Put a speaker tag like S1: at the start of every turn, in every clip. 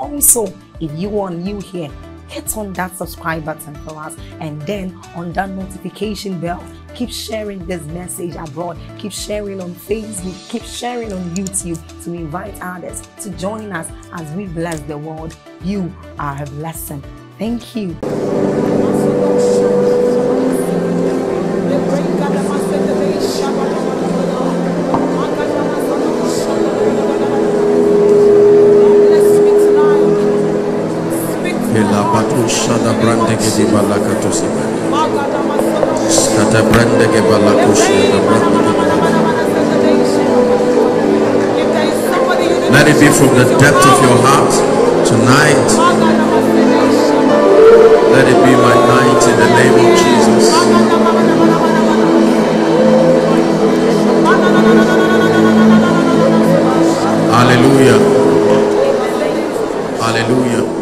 S1: Also, if you are new here, hit on that subscribe button for us and then on that notification bell. Keep sharing this message abroad. Keep sharing on Facebook. Keep sharing on YouTube to invite others to join us as we bless the world. You are a blessing. Thank you.
S2: Let it be from the depth of your heart tonight. Let it be my night in the name of Jesus. Hallelujah. Hallelujah.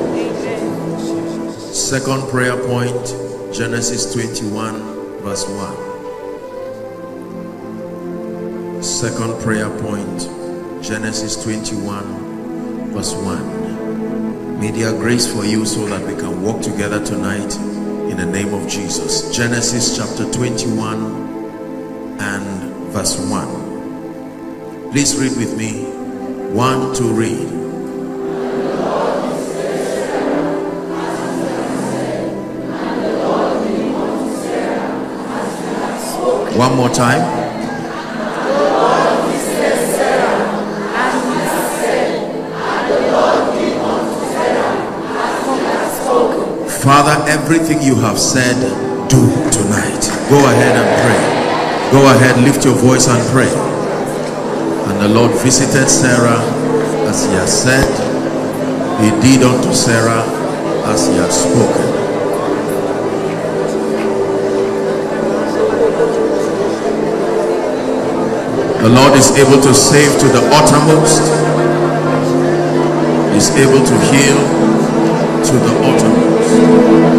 S2: Second prayer point Genesis 21, verse 1. Second prayer point Genesis 21, verse 1. May there grace for you so that we can walk together tonight in the name of Jesus. Genesis chapter 21 and verse 1. Please read with me. One to read. One more time. Father, everything you have said, do tonight. Go ahead and pray. Go ahead, lift your voice and pray. And the Lord visited Sarah as he has said. He did unto Sarah as he had spoken. The Lord is able to save to the uttermost. He's able to heal to the uttermost.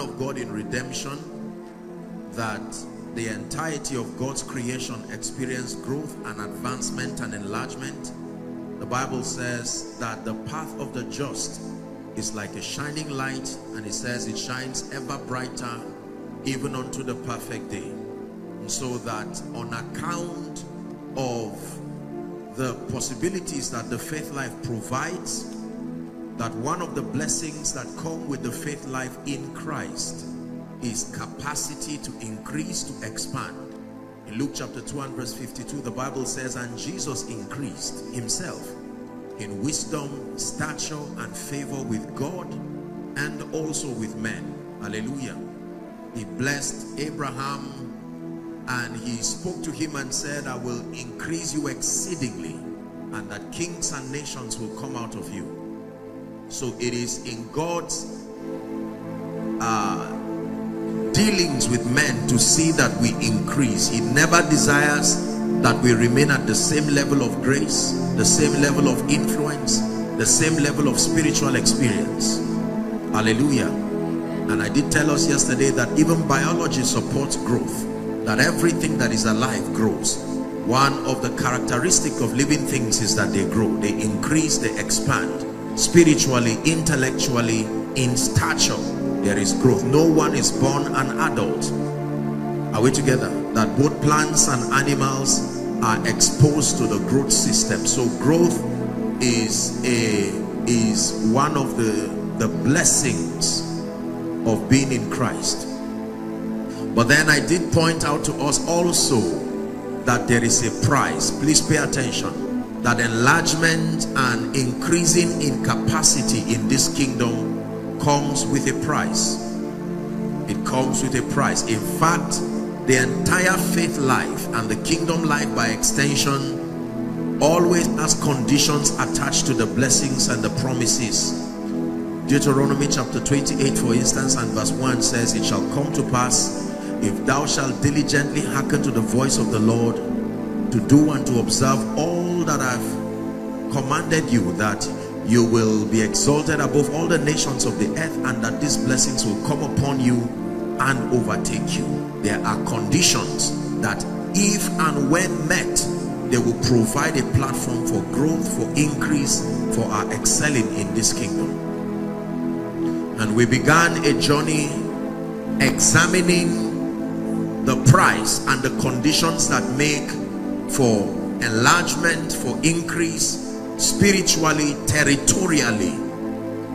S2: Of God in redemption that the entirety of God's creation experience growth and advancement and enlargement. The Bible says that the path of the just is like a shining light and it says it shines ever brighter even unto the perfect day. And so that on account of the possibilities that the faith life provides, that one of the blessings that come with the faith life in Christ is capacity to increase, to expand. In Luke chapter 2 and verse 52, the Bible says, And Jesus increased himself in wisdom, stature, and favor with God and also with men. Hallelujah. He blessed Abraham and he spoke to him and said, I will increase you exceedingly and that kings and nations will come out of you. So it is in God's uh, dealings with men to see that we increase. He never desires that we remain at the same level of grace, the same level of influence, the same level of spiritual experience. Hallelujah. And I did tell us yesterday that even biology supports growth, that everything that is alive grows. One of the characteristic of living things is that they grow, they increase, they expand spiritually, intellectually, in stature. There is growth. No one is born an adult. Are we together? That both plants and animals are exposed to the growth system. So growth is a is one of the the blessings of being in Christ. But then I did point out to us also that there is a price. Please pay attention that enlargement and increasing in capacity in this kingdom comes with a price. It comes with a price. In fact the entire faith life and the kingdom life by extension always has conditions attached to the blessings and the promises. Deuteronomy chapter 28 for instance and verse 1 says it shall come to pass if thou shalt diligently hearken to the voice of the Lord to do and to observe all that I've commanded you that you will be exalted above all the nations of the earth and that these blessings will come upon you and overtake you. There are conditions that if and when met, they will provide a platform for growth, for increase, for our excelling in this kingdom. And we began a journey examining the price and the conditions that make for enlargement, for increase, spiritually, territorially,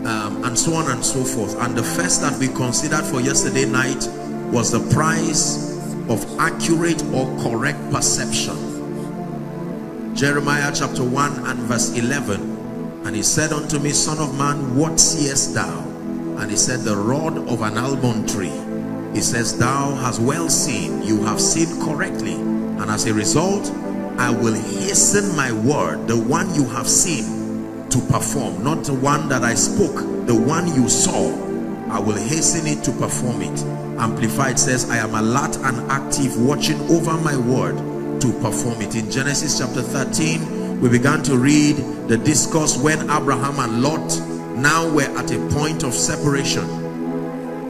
S2: um, and so on and so forth. And the first that we considered for yesterday night was the price of accurate or correct perception. Jeremiah chapter 1 and verse 11. And he said unto me, Son of man, what seest thou? And he said, The rod of an almond tree. He says, Thou hast well seen, you have seen correctly. And as a result, I will hasten my word, the one you have seen to perform, not the one that I spoke, the one you saw. I will hasten it to perform it. Amplified says, I am alert and active, watching over my word to perform it. In Genesis chapter 13, we began to read the discourse when Abraham and Lot now were at a point of separation.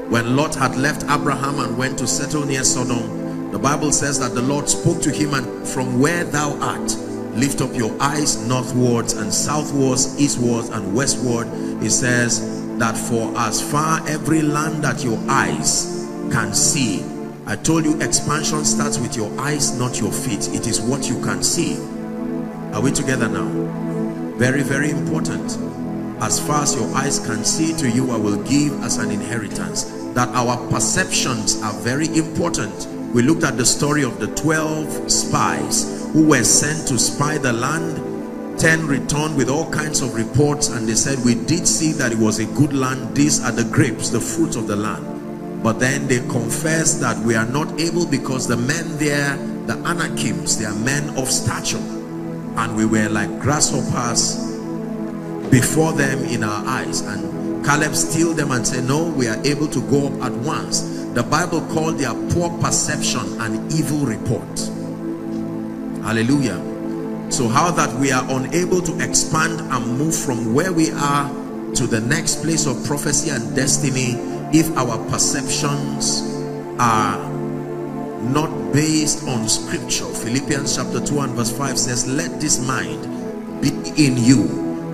S2: When Lot had left Abraham and went to settle near Sodom, the Bible says that the Lord spoke to him and from where thou art, lift up your eyes northwards and southwards, eastwards and westward. It says that for as far every land that your eyes can see I told you expansion starts with your eyes, not your feet. It is what you can see. Are we together now? Very, very important. As far as your eyes can see to you, I will give as an inheritance. That our perceptions are very important. We looked at the story of the 12 spies who were sent to spy the land. 10 returned with all kinds of reports and they said, we did see that it was a good land. These are the grapes, the fruits of the land but then they confess that we are not able because the men there the anakims they are men of stature and we were like grasshoppers before them in our eyes and Caleb steal them and say no we are able to go up at once the Bible called their poor perception an evil report. Hallelujah. So how that we are unable to expand and move from where we are to the next place of prophecy and destiny if our perceptions are not based on scripture. Philippians chapter 2 and verse 5 says let this mind be in you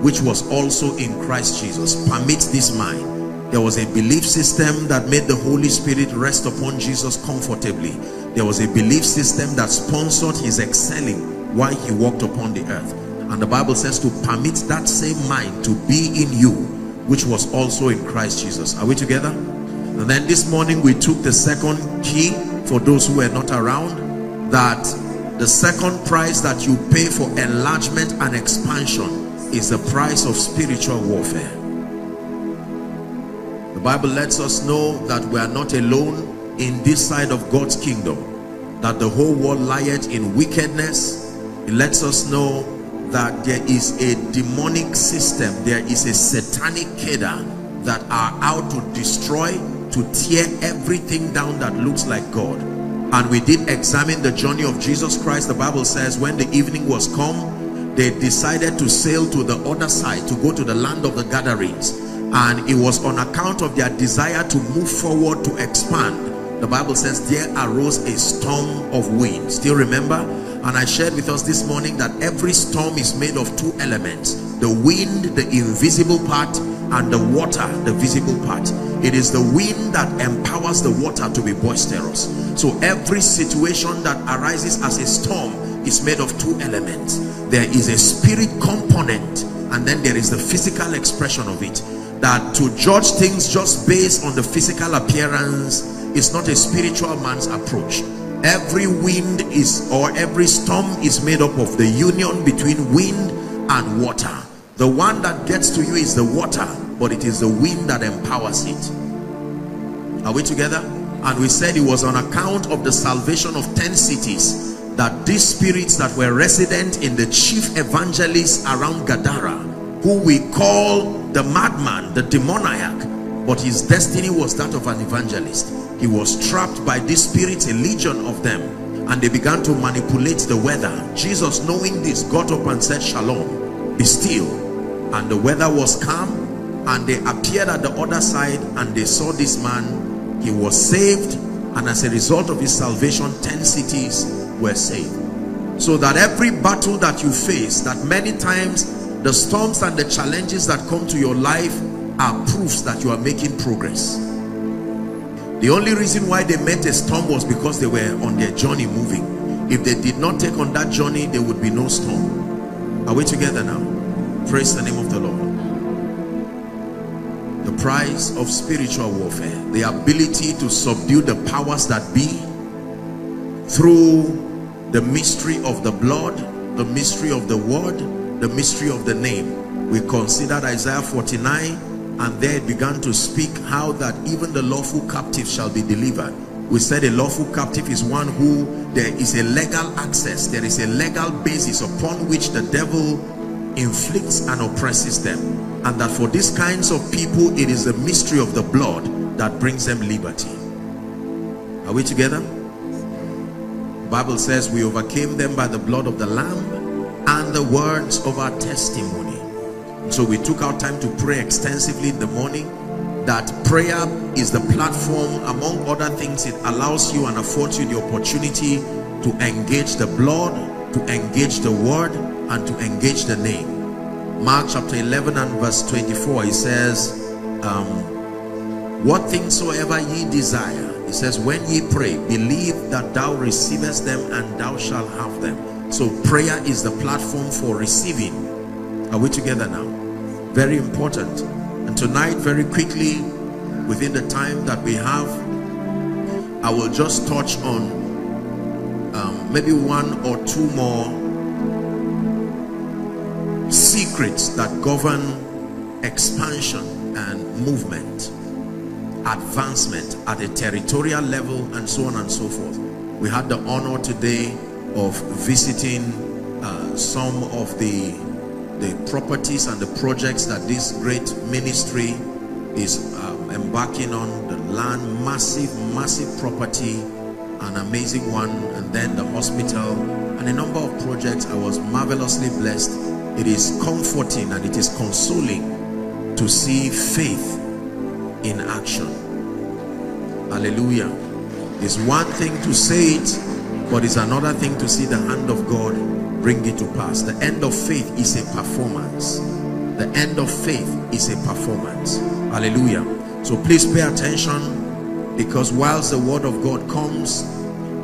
S2: which was also in christ jesus. Permit this mind there was a belief system that made the holy spirit rest upon jesus comfortably there was a belief system that sponsored his excelling while he walked upon the earth and the bible says to permit that same mind to be in you which was also in Christ Jesus. Are we together? And then this morning we took the second key for those who were not around that the second price that you pay for enlargement and expansion is the price of spiritual warfare. The Bible lets us know that we are not alone in this side of God's kingdom, that the whole world lieth in wickedness. It lets us know that there is a demonic system there is a satanic cadre that are out to destroy to tear everything down that looks like God. And we did examine the journey of Jesus Christ. The Bible says when the evening was come they decided to sail to the other side to go to the land of the gatherings and it was on account of their desire to move forward to expand. The Bible says there arose a storm of wind. Still remember? And I shared with us this morning that every storm is made of two elements the wind the invisible part and the water the visible part. It is the wind that empowers the water to be boisterous. So every situation that arises as a storm is made of two elements. There is a spirit component and then there is the physical expression of it that to judge things just based on the physical appearance is not a spiritual man's approach. Every wind is or every storm is made up of the union between wind and water. The one that gets to you is the water but it is the wind that empowers it. Are we together? And we said it was on account of the salvation of 10 cities that these spirits that were resident in the chief evangelists around Gadara who we call the madman the demoniac but his destiny was that of an evangelist. He was trapped by these spirits a legion of them and they began to manipulate the weather. Jesus knowing this got up and said shalom be still. And the weather was calm and they appeared at the other side and they saw this man. He was saved and as a result of his salvation 10 cities were saved. So that every battle that you face that many times the storms and the challenges that come to your life are proofs that you are making progress the only reason why they met a storm was because they were on their journey moving. If they did not take on that journey, there would be no storm. Are we together now? Praise the name of the Lord. The price of spiritual warfare, the ability to subdue the powers that be through the mystery of the blood, the mystery of the word, the mystery of the name. We considered Isaiah 49 and there it began to speak how that even the lawful captive shall be delivered. We said a lawful captive is one who there is a legal access there is a legal basis upon which the devil inflicts and oppresses them. And that for these kinds of people it is the mystery of the blood that brings them liberty. Are we together? Bible says we overcame them by the blood of the lamb the words of our testimony so we took our time to pray extensively in the morning that prayer is the platform among other things it allows you and affords you the opportunity to engage the blood to engage the word and to engage the name mark chapter 11 and verse 24 he says um, what things soever ye desire he says, When ye pray, believe that thou receivest them and thou shalt have them. So prayer is the platform for receiving. Are we together now? Very important. And tonight, very quickly, within the time that we have, I will just touch on um, maybe one or two more secrets that govern expansion and movement, advancement at a territorial level, and so on and so forth. We had the honor today of visiting uh, some of the the properties and the projects that this great ministry is um, embarking on the land massive massive property an amazing one and then the hospital and a number of projects. I was marvelously blessed. It is comforting and it is consoling to see faith in action. Hallelujah. It's one thing to say it but it's another thing to see the hand of god bring it to pass. The end of faith is a performance. The end of faith is a performance. Hallelujah. So please pay attention because whilst the word of God comes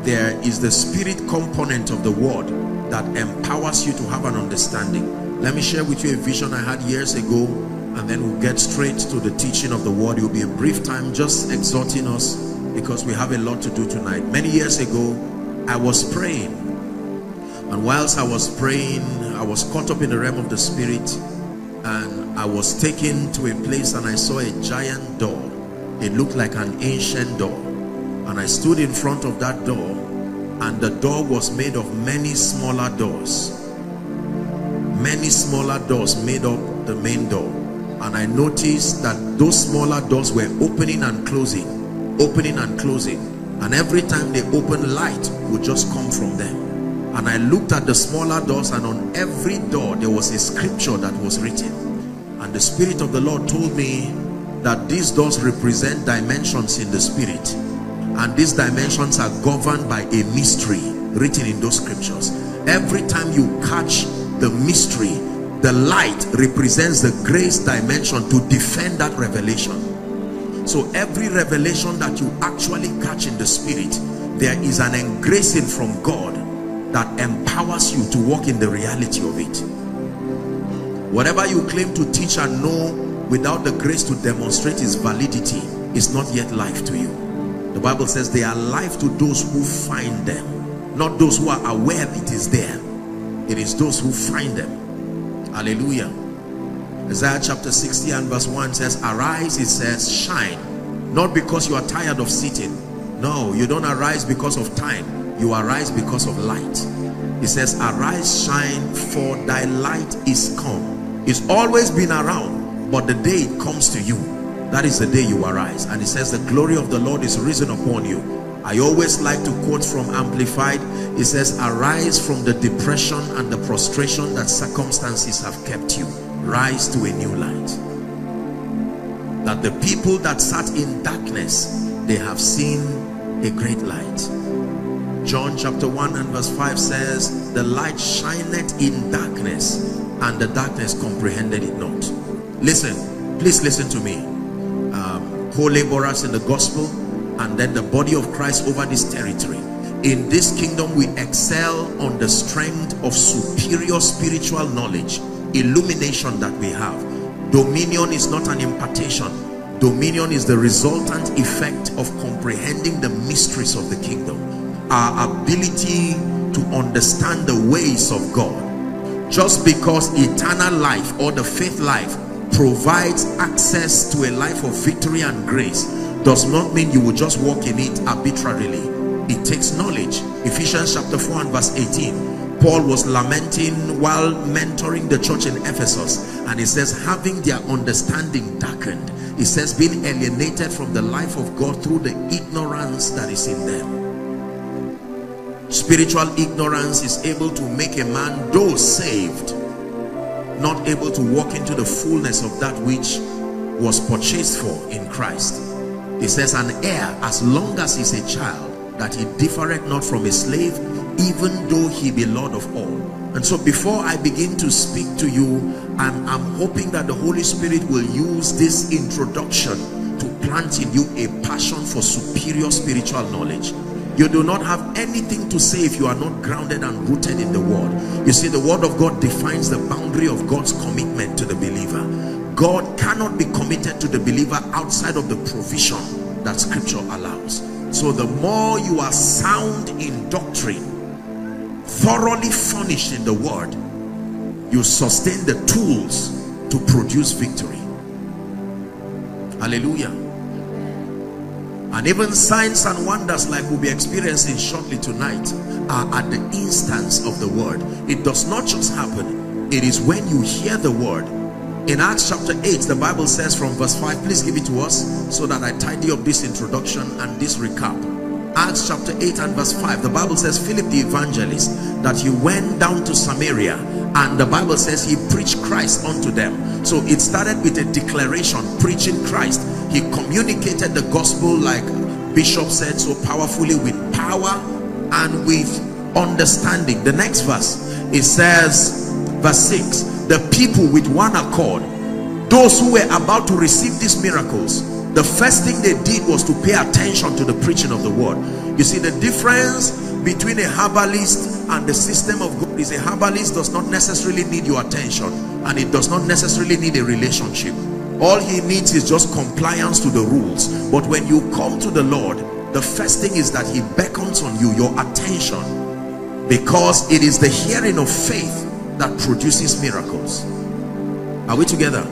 S2: there is the spirit component of the word that empowers you to have an understanding. Let me share with you a vision I had years ago and then we'll get straight to the teaching of the word. It will be a brief time just exhorting us because we have a lot to do tonight. Many years ago I was praying. And whilst I was praying I was caught up in the realm of the spirit and I was taken to a place and I saw a giant door. It looked like an ancient door. And I stood in front of that door and the door was made of many smaller doors. Many smaller doors made up the main door. And I noticed that those smaller doors were opening and closing opening and closing and every time they open light would just come from them. And I looked at the smaller doors and on every door there was a scripture that was written. And the spirit of the Lord told me that these doors represent dimensions in the spirit. And these dimensions are governed by a mystery written in those scriptures. Every time you catch the mystery the light represents the grace dimension to defend that revelation so every revelation that you actually catch in the spirit there is an engracing from God that empowers you to walk in the reality of it. Whatever you claim to teach and know without the grace to demonstrate its validity is not yet life to you. The bible says they are life to those who find them not those who are aware it is there. It is those who find them. Hallelujah isaiah chapter 60 and verse 1 says arise it says shine. Not because you are tired of sitting. No you don't arise because of time. You arise because of light. It says arise shine for thy light is come. It's always been around but the day it comes to you that is the day you arise. And it says the glory of the lord is risen upon you. I always like to quote from amplified. It says arise from the depression and the prostration that circumstances have kept you rise to a new light that the people that sat in darkness they have seen a great light John chapter 1 and verse 5 says, The light shineth in darkness, and the darkness comprehended it not. Listen, please listen to me. Um, co-laborers in the gospel, and then the body of Christ over this territory. In this kingdom, we excel on the strength of superior spiritual knowledge, illumination that we have. Dominion is not an impartation. Dominion is the resultant effect of comprehending the mysteries of the kingdom. Our ability to understand the ways of God. Just because eternal life or the faith life provides access to a life of victory and grace does not mean you will just walk in it arbitrarily. It takes knowledge. Ephesians chapter 4 and verse 18 Paul was lamenting while mentoring the church in Ephesus and he says having their understanding darkened he says being alienated from the life of God through the ignorance that is in them. Spiritual ignorance is able to make a man though saved not able to walk into the fullness of that which was purchased for in Christ. He says an heir as long as he's a child that he differeth not from a slave even though he be lord of all. And so before I begin to speak to you I'm, I'm hoping that the Holy Spirit will use this introduction to plant in you a passion for superior spiritual knowledge. You do not have anything to say if you are not grounded and rooted in the word. You see the word of god defines the boundary of god's commitment to the believer. God cannot be committed to the believer outside of the provision that scripture allows. So the more you are sound in doctrine thoroughly furnished in the word you sustain the tools to produce victory. Hallelujah. And even signs and wonders like we'll be experiencing shortly tonight are at the instance of the word. It does not just happen. It is when you hear the word. In acts chapter 8 the bible says from verse 5 please give it to us so that i tidy up this introduction and this recap acts chapter 8 and verse 5 the bible says philip the evangelist that he went down to samaria and the bible says he preached christ unto them. So it started with a declaration preaching christ. He communicated the gospel like bishop said so powerfully with power and with understanding. The next verse it says verse 6 the people with one accord those who were about to receive these miracles the first thing they did was to pay attention to the preaching of the word. You see the difference between a herbalist and the system of God is a herbalist does not necessarily need your attention and it does not necessarily need a relationship. All he needs is just compliance to the rules. But when you come to the Lord the first thing is that he beckons on you your attention because it is the hearing of faith that produces miracles. Are we together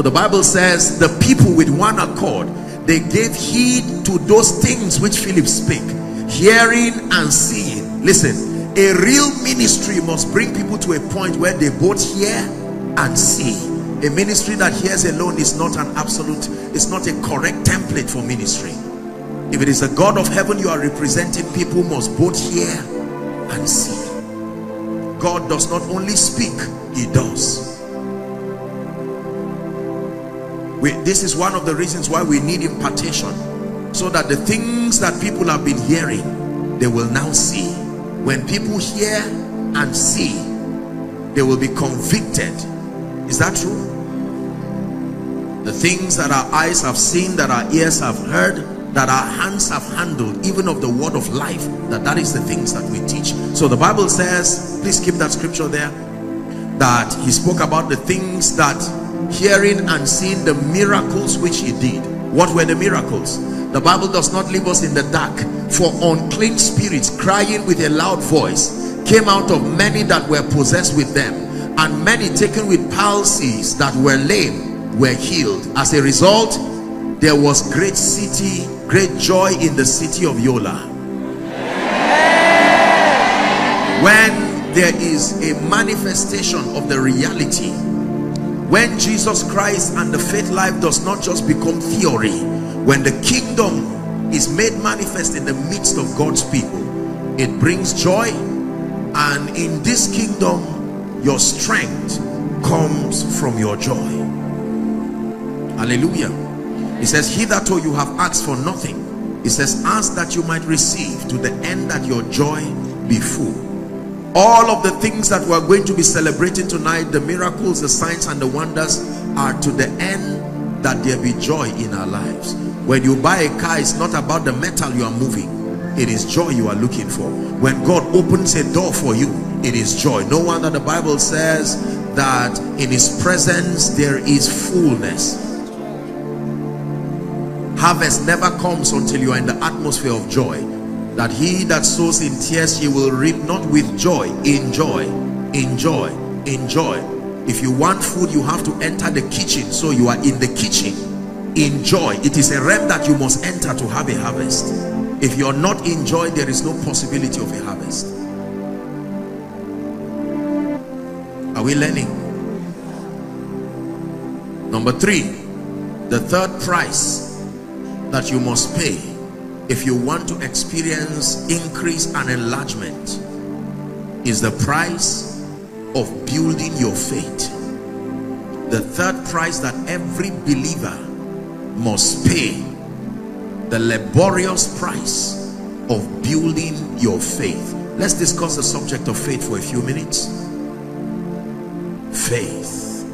S2: so the bible says the people with one accord they gave heed to those things which philip spake hearing and seeing. Listen a real ministry must bring people to a point where they both hear and see. A ministry that hears alone is not an absolute it's not a correct template for ministry. If it is a god of heaven you are representing people must both hear and see. God does not only speak he does we, this is one of the reasons why we need impartation so that the things that people have been hearing they will now see. When people hear and see they will be convicted. Is that true? The things that our eyes have seen that our ears have heard that our hands have handled even of the word of life that that is the things that we teach. So the bible says please keep that scripture there that he spoke about the things that hearing and seeing the miracles which he did. What were the miracles? The bible does not leave us in the dark for unclean spirits crying with a loud voice came out of many that were possessed with them and many taken with palsies that were lame were healed. As a result there was great city great joy in the city of yola. When there is a manifestation of the reality when jesus christ and the faith life does not just become theory when the kingdom is made manifest in the midst of god's people it brings joy. And in this kingdom your strength comes from your joy. Hallelujah. He says hitherto you have asked for nothing he says ask that you might receive to the end that your joy be full all of the things that we're going to be celebrating tonight the miracles the signs and the wonders are to the end that there be joy in our lives. When you buy a car it's not about the metal you are moving. It is joy you are looking for. When god opens a door for you it is joy. No wonder the bible says that in his presence there is fullness. Harvest never comes until you are in the atmosphere of joy that he that sows in tears he will reap not with joy in joy in joy in joy. If you want food you have to enter the kitchen. So you are in the kitchen. In joy. It is a realm that you must enter to have a harvest. If you're not in joy there is no possibility of a harvest. Are we learning? Number three. The third price that you must pay if you want to experience increase and enlargement is the price of building your faith. The third price that every believer must pay the laborious price of building your faith. Let's discuss the subject of faith for a few minutes. Faith.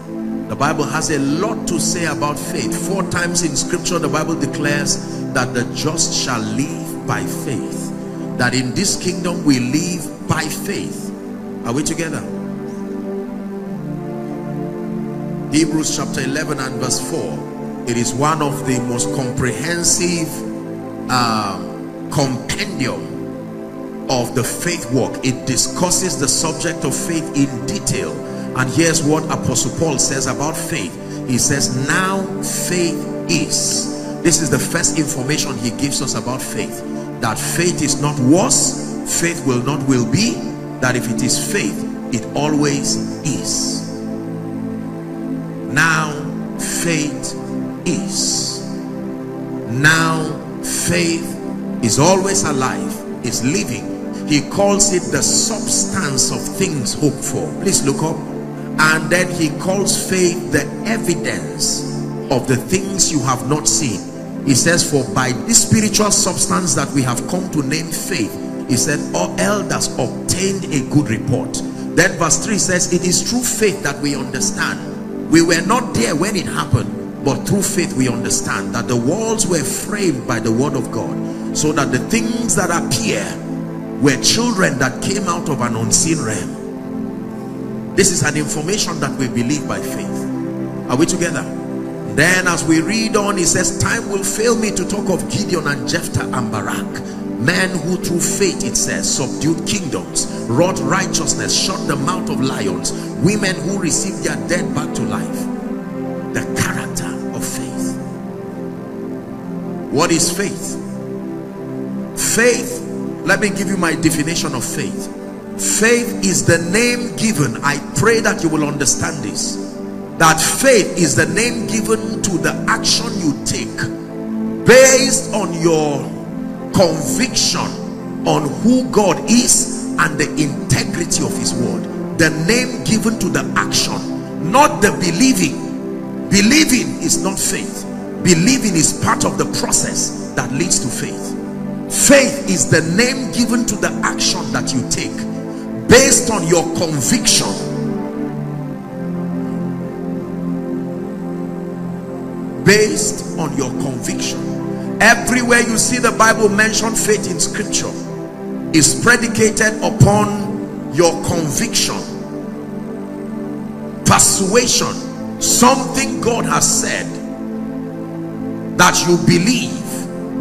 S2: The Bible has a lot to say about faith. Four times in scripture, the Bible declares that the just shall live by faith. That in this kingdom we live by faith. Are we together? Hebrews chapter 11 and verse 4. It is one of the most comprehensive uh, compendium of the faith walk. It discusses the subject of faith in detail. And here's what Apostle Paul says about faith. He says, now faith is. This is the first information he gives us about faith. That faith is not was, faith will not will be. That if it is faith, it always is. Now faith is. Now faith is always alive, is living. He calls it the substance of things hoped for. Please look up. And then he calls faith the evidence of the things you have not seen. He says, for by this spiritual substance that we have come to name faith, he said, all elders obtained a good report. Then verse 3 says, it is through faith that we understand. We were not there when it happened, but through faith we understand that the walls were framed by the word of God so that the things that appear were children that came out of an unseen realm this is an information that we believe by faith are we together then as we read on it says time will fail me to talk of gideon and jephthah and barak men who through faith it says subdued kingdoms wrought righteousness shut the mouth of lions women who received their dead back to life. The character of faith. What is faith? Faith let me give you my definition of faith. Faith is the name given. I pray that you will understand this that faith is the name given to the action you take based on your conviction on who god is and the integrity of his word. The name given to the action not the believing. Believing is not faith. Believing is part of the process that leads to faith. Faith is the name given to the action that you take based on your conviction based on your conviction. Everywhere you see the bible mention faith in scripture is predicated upon your conviction. Persuasion. Something god has said that you believe.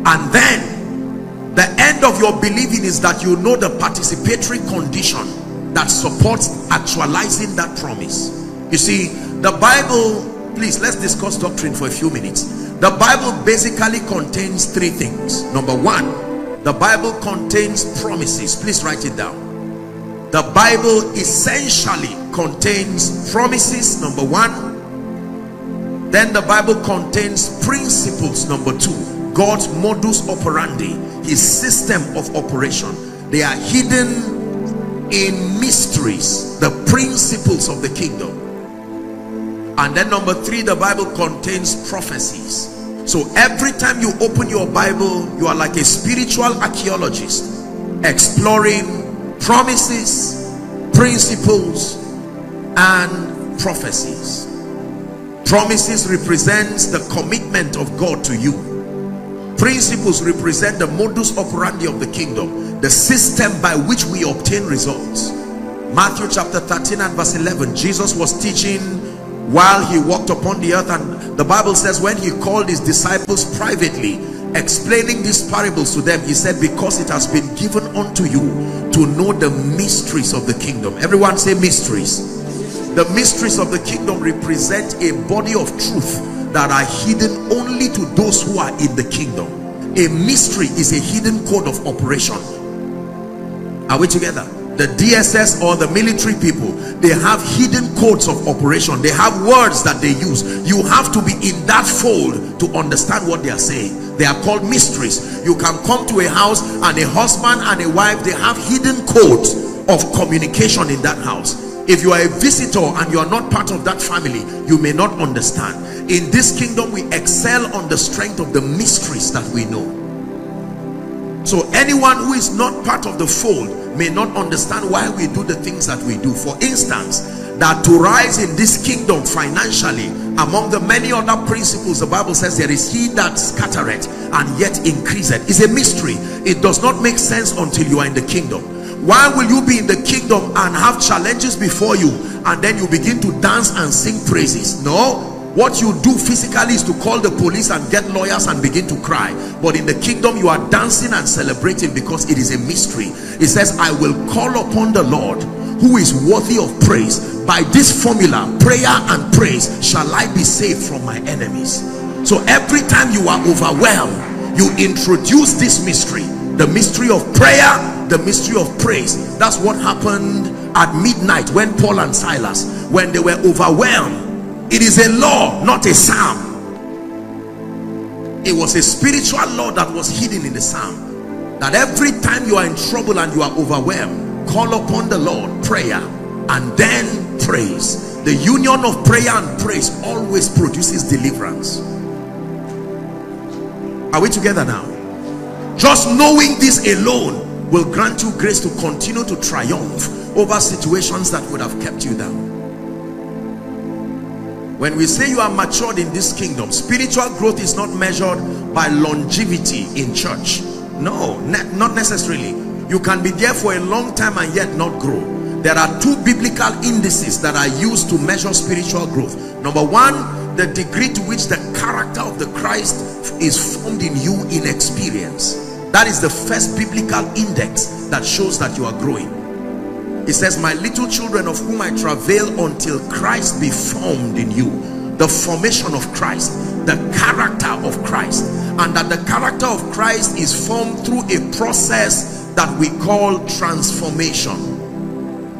S2: And then the end of your believing is that you know the participatory condition that supports actualizing that promise. You see the bible please let's discuss doctrine for a few minutes. The bible basically contains three things. Number one the bible contains promises. Please write it down. The bible essentially contains promises number one. Then the bible contains principles number two. God's modus operandi, his system of operation. They are hidden in mysteries, the principles of the kingdom. And then number three, the Bible contains prophecies. So every time you open your Bible, you are like a spiritual archaeologist exploring promises, principles, and prophecies. Promises represents the commitment of God to you principles represent the modus operandi of the kingdom the system by which we obtain results matthew chapter 13 and verse 11 jesus was teaching while he walked upon the earth. And the bible says when he called his disciples privately explaining these parables to them he said because it has been given unto you to know the mysteries of the kingdom. Everyone say mysteries. The mysteries of the kingdom represent a body of truth that are hidden only to those who are in the kingdom. A mystery is a hidden code of operation. Are we together the dss or the military people they have hidden codes of operation. They have words that they use. You have to be in that fold to understand what they are saying. They are called mysteries. You can come to a house and a husband and a wife they have hidden codes of communication in that house. If you are a visitor and you are not part of that family you may not understand. In this kingdom we excel on the strength of the mysteries that we know So anyone who is not part of the fold may not understand why we do the things that we do. For instance, that to rise in this kingdom financially among the many other principles the bible says there is he that scattereth and yet increaseth. Is a mystery. It does not make sense until you are in the kingdom. Why will you be in the kingdom and have challenges before you and then you begin to dance and sing praises? No what you do physically is to call the police and get lawyers and begin to cry. But in the kingdom you are dancing and celebrating because it is a mystery. It says i will call upon the lord who is worthy of praise. By this formula prayer and praise shall i be saved from my enemies. So every time you are overwhelmed you introduce this mystery the mystery of prayer the mystery of praise. That's what happened at midnight when paul and silas when they were overwhelmed it is a law not a psalm. It was a spiritual law that was hidden in the psalm that every time you are in trouble and you are overwhelmed call upon the Lord prayer and then praise. The union of prayer and praise always produces deliverance. Are we together now? Just knowing this alone will grant you grace to continue to triumph over situations that would have kept you down when we say you are matured in this kingdom spiritual growth is not measured by longevity in church. No not necessarily. You can be there for a long time and yet not grow. There are two biblical indices that are used to measure spiritual growth. Number one the degree to which the character of the christ is formed in you in experience. That is the first biblical index that shows that you are growing it says my little children of whom i travail until christ be formed in you. The formation of christ the character of christ and that the character of christ is formed through a process that we call transformation.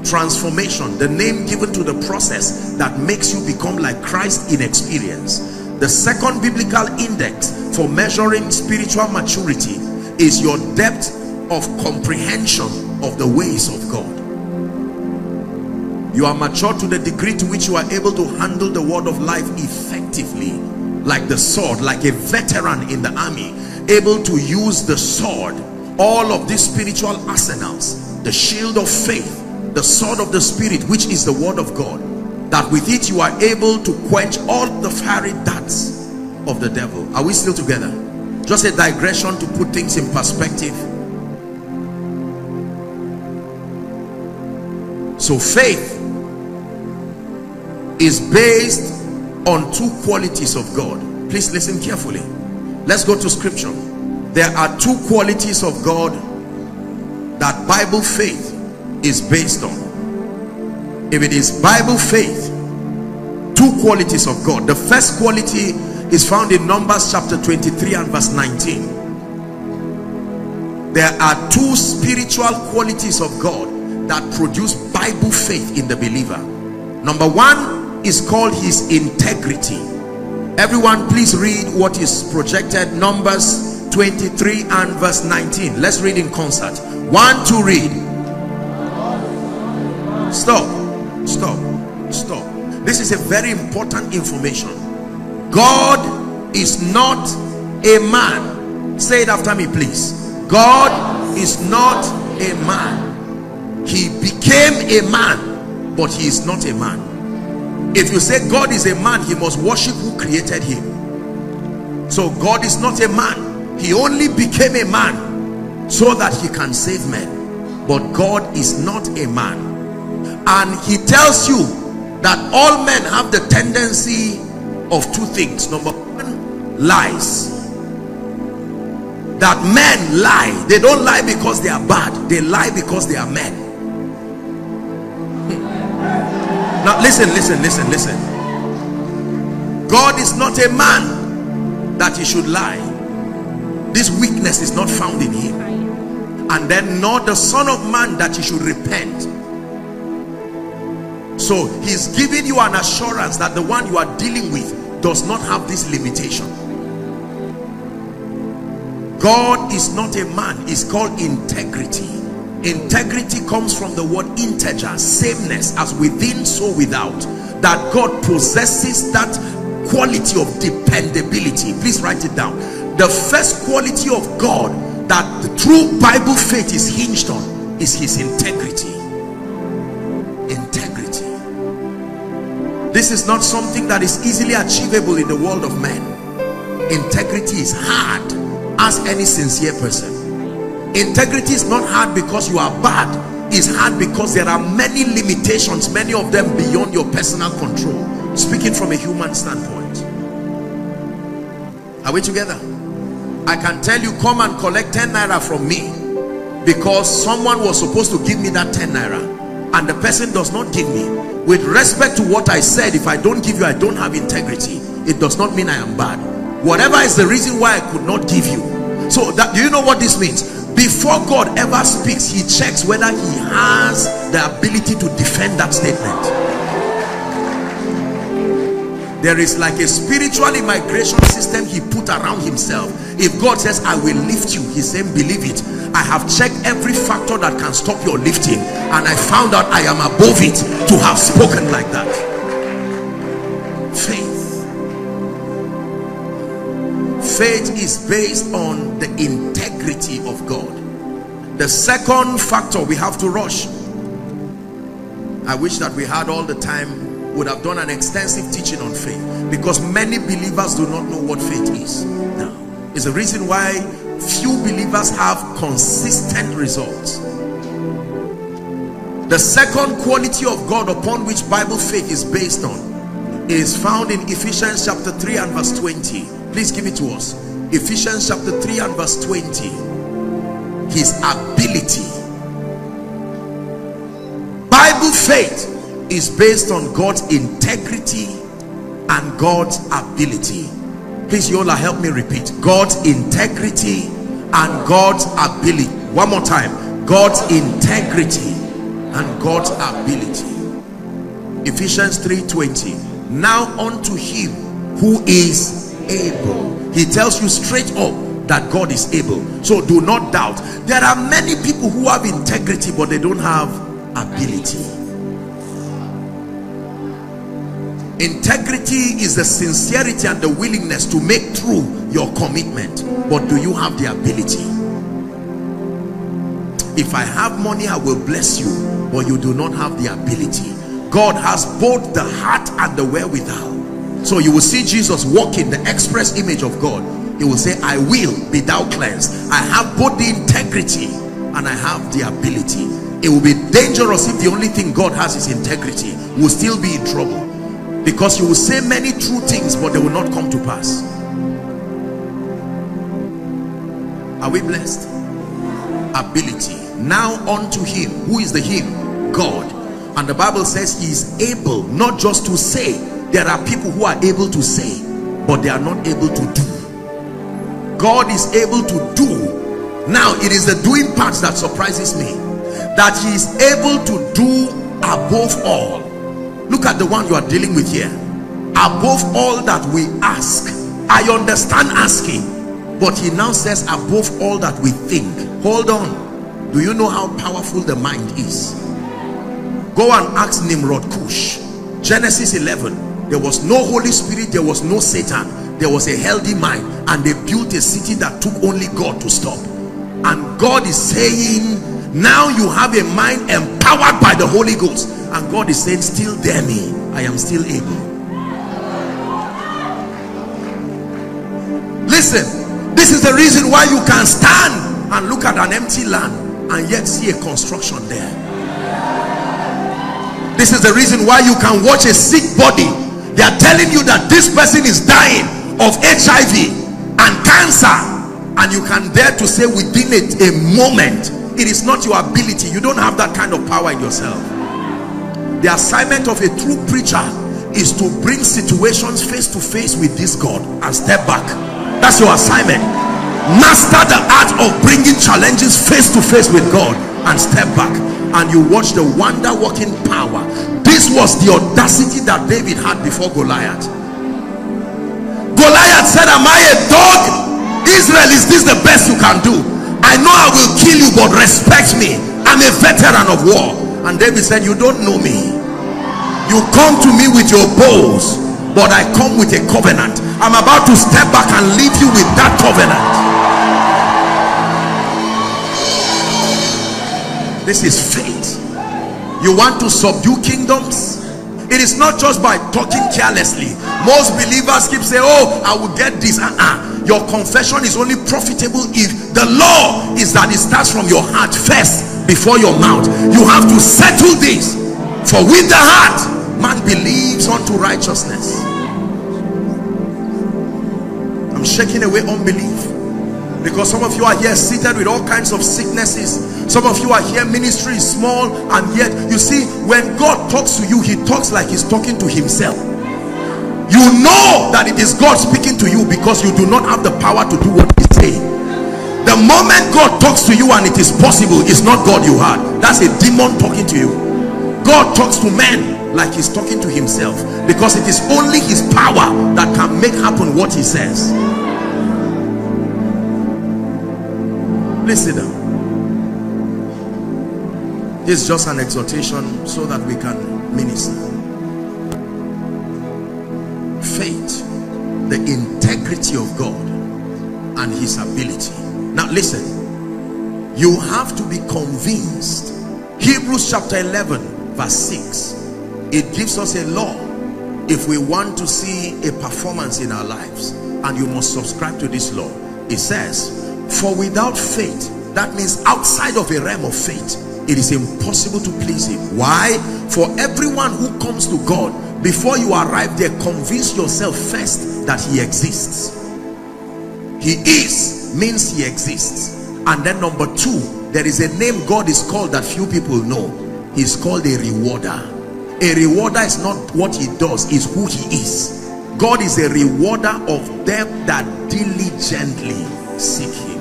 S2: Transformation the name given to the process that makes you become like Christ in experience. The second biblical index for measuring spiritual maturity is your depth of comprehension of the ways of God you are mature to the degree to which you are able to handle the word of life effectively like the sword like a veteran in the army able to use the sword. All of these spiritual arsenals the shield of faith the sword of the spirit which is the word of God that with it you are able to quench all the fiery darts of the devil. Are we still together? Just a digression to put things in perspective so faith is based on two qualities of God. Please listen carefully. Let's go to scripture. There are two qualities of God that Bible faith is based on. If it is Bible faith two qualities of God. The first quality is found in Numbers chapter 23 and verse 19 there are two spiritual qualities of God that produce Bible faith in the believer. Number one is called his integrity. Everyone please read what is projected. Numbers 23 and verse 19 let's read in concert. One to read. Stop. Stop. Stop. This is a very important information. God is not a man. Say it after me please. God is not a man he became a man but he is not a man. If you say god is a man he must worship who created him. So god is not a man. He only became a man so that he can save men. But God is not a man. And he tells you that all men have the tendency of two things. Number one lies. That men lie. They don't lie because they are bad. They lie because they are men now listen listen listen listen. God is not a man that he should lie. This weakness is not found in him. And then nor the son of man that he should repent. So he's giving you an assurance that the one you are dealing with does not have this limitation. God is not a man. It's called integrity integrity comes from the word integer sameness as within so without that God possesses that quality of dependability please write it down the first quality of God that the true Bible faith is hinged on is his integrity. Integrity. This is not something that is easily achievable in the world of men. Integrity is hard. Ask any sincere person. Integrity is not hard because you are bad. It's hard because there are many limitations, many of them beyond your personal control. Speaking from a human standpoint. Are we together? I can tell you, come and collect 10 naira from me because someone was supposed to give me that 10 naira and the person does not give me. With respect to what I said, if I don't give you, I don't have integrity. It does not mean I am bad. Whatever is the reason why I could not give you. So that do you know what this means? Before God ever speaks, he checks whether he has the ability to defend that statement. There is like a spiritual immigration system he put around himself. If god says i will lift you he's saying believe it. I have checked every factor that can stop your lifting and i found out i am above it to have spoken like that. Faith faith is based on the integrity of god. The second factor we have to rush. I wish that we had all the time would have done an extensive teaching on faith because many believers do not know what faith is now. It's the reason why few believers have consistent results. The second quality of God upon which Bible faith is based on is found in Ephesians chapter 3 and verse 20 please give it to us Ephesians chapter 3 and verse 20 his ability Bible faith is based on God's integrity and God's ability. Please, Yola, help me repeat. God's integrity and God's ability. One more time. God's integrity and God's ability. Ephesians 3.20 Now unto him who is able. He tells you straight up that God is able. So do not doubt. There are many people who have integrity but they don't have ability. integrity is the sincerity and the willingness to make true your commitment but do you have the ability if i have money i will bless you but you do not have the ability god has both the heart and the wherewithal so you will see jesus walking the express image of god. He will say i will be thou cleansed. I have both the integrity and i have the ability. It will be dangerous if the only thing god has is integrity. We'll still be in trouble. Because you will say many true things but they will not come to pass. Are we blessed? Ability. Now unto him who is the him god. And the bible says he is able not just to say there are people who are able to say but they are not able to do. God is able to do. Now it is the doing part that surprises me. That he is able to do above all. Look at the one you are dealing with here. Above all that we ask. I understand asking but he now says above all that we think. Hold on. Do you know how powerful the mind is? Go and ask nimrod cush genesis 11 there was no holy spirit there was no satan. There was a healthy mind and they built a city that took only god to stop. And god is saying now you have a mind empowered by the holy ghost. And God is saying still dare me. I am still able. Listen this is the reason why you can stand and look at an empty land and yet see a construction there. This is the reason why you can watch a sick body they are telling you that this person is dying of HIV and cancer and you can dare to say within it a moment it is not your ability. You don't have that kind of power in yourself. The assignment of a true preacher is to bring situations face to face with this God and step back. That's your assignment. Master the art of bringing challenges face to face with God and step back. And you watch the wonder working power this was the audacity that David had before Goliath Goliath said am I a dog Israel is this the best you can do I know I will kill you but respect me I'm a veteran of war and David said, you don't know me. You come to me with your bows, but I come with a covenant. I'm about to step back and leave you with that covenant. This is faith. You want to subdue kingdoms? It is not just by talking carelessly. Most believers keep saying, Oh, I will get this. Uh -uh. Your confession is only profitable if the law is that it starts from your heart first before your mouth. You have to settle this. For with the heart, man believes unto righteousness. I'm shaking away unbelief because some of you are here seated with all kinds of sicknesses. Some of you are here ministry is small and yet you see when God talks to you he talks like he's talking to himself. You know that it is God speaking to you because you do not have the power to do what he's saying. The moment God talks to you and it is possible it's not God you heard that's a demon talking to you. God talks to men like he's talking to himself because it is only his power that can make happen what he says Please sit down. This is just an exhortation so that we can minister. Faith, the integrity of God and his ability. Now listen, you have to be convinced. Hebrews chapter 11 verse 6. It gives us a law if we want to see a performance in our lives and you must subscribe to this law. It says, for without faith, that means outside of a realm of faith, it is impossible to please him. Why? For everyone who comes to God, before you arrive there, convince yourself first that he exists. He is means he exists. And then number two, there is a name God is called that few people know. He's called a rewarder. A rewarder is not what he does, is who he is. God is a rewarder of them that diligently seek him.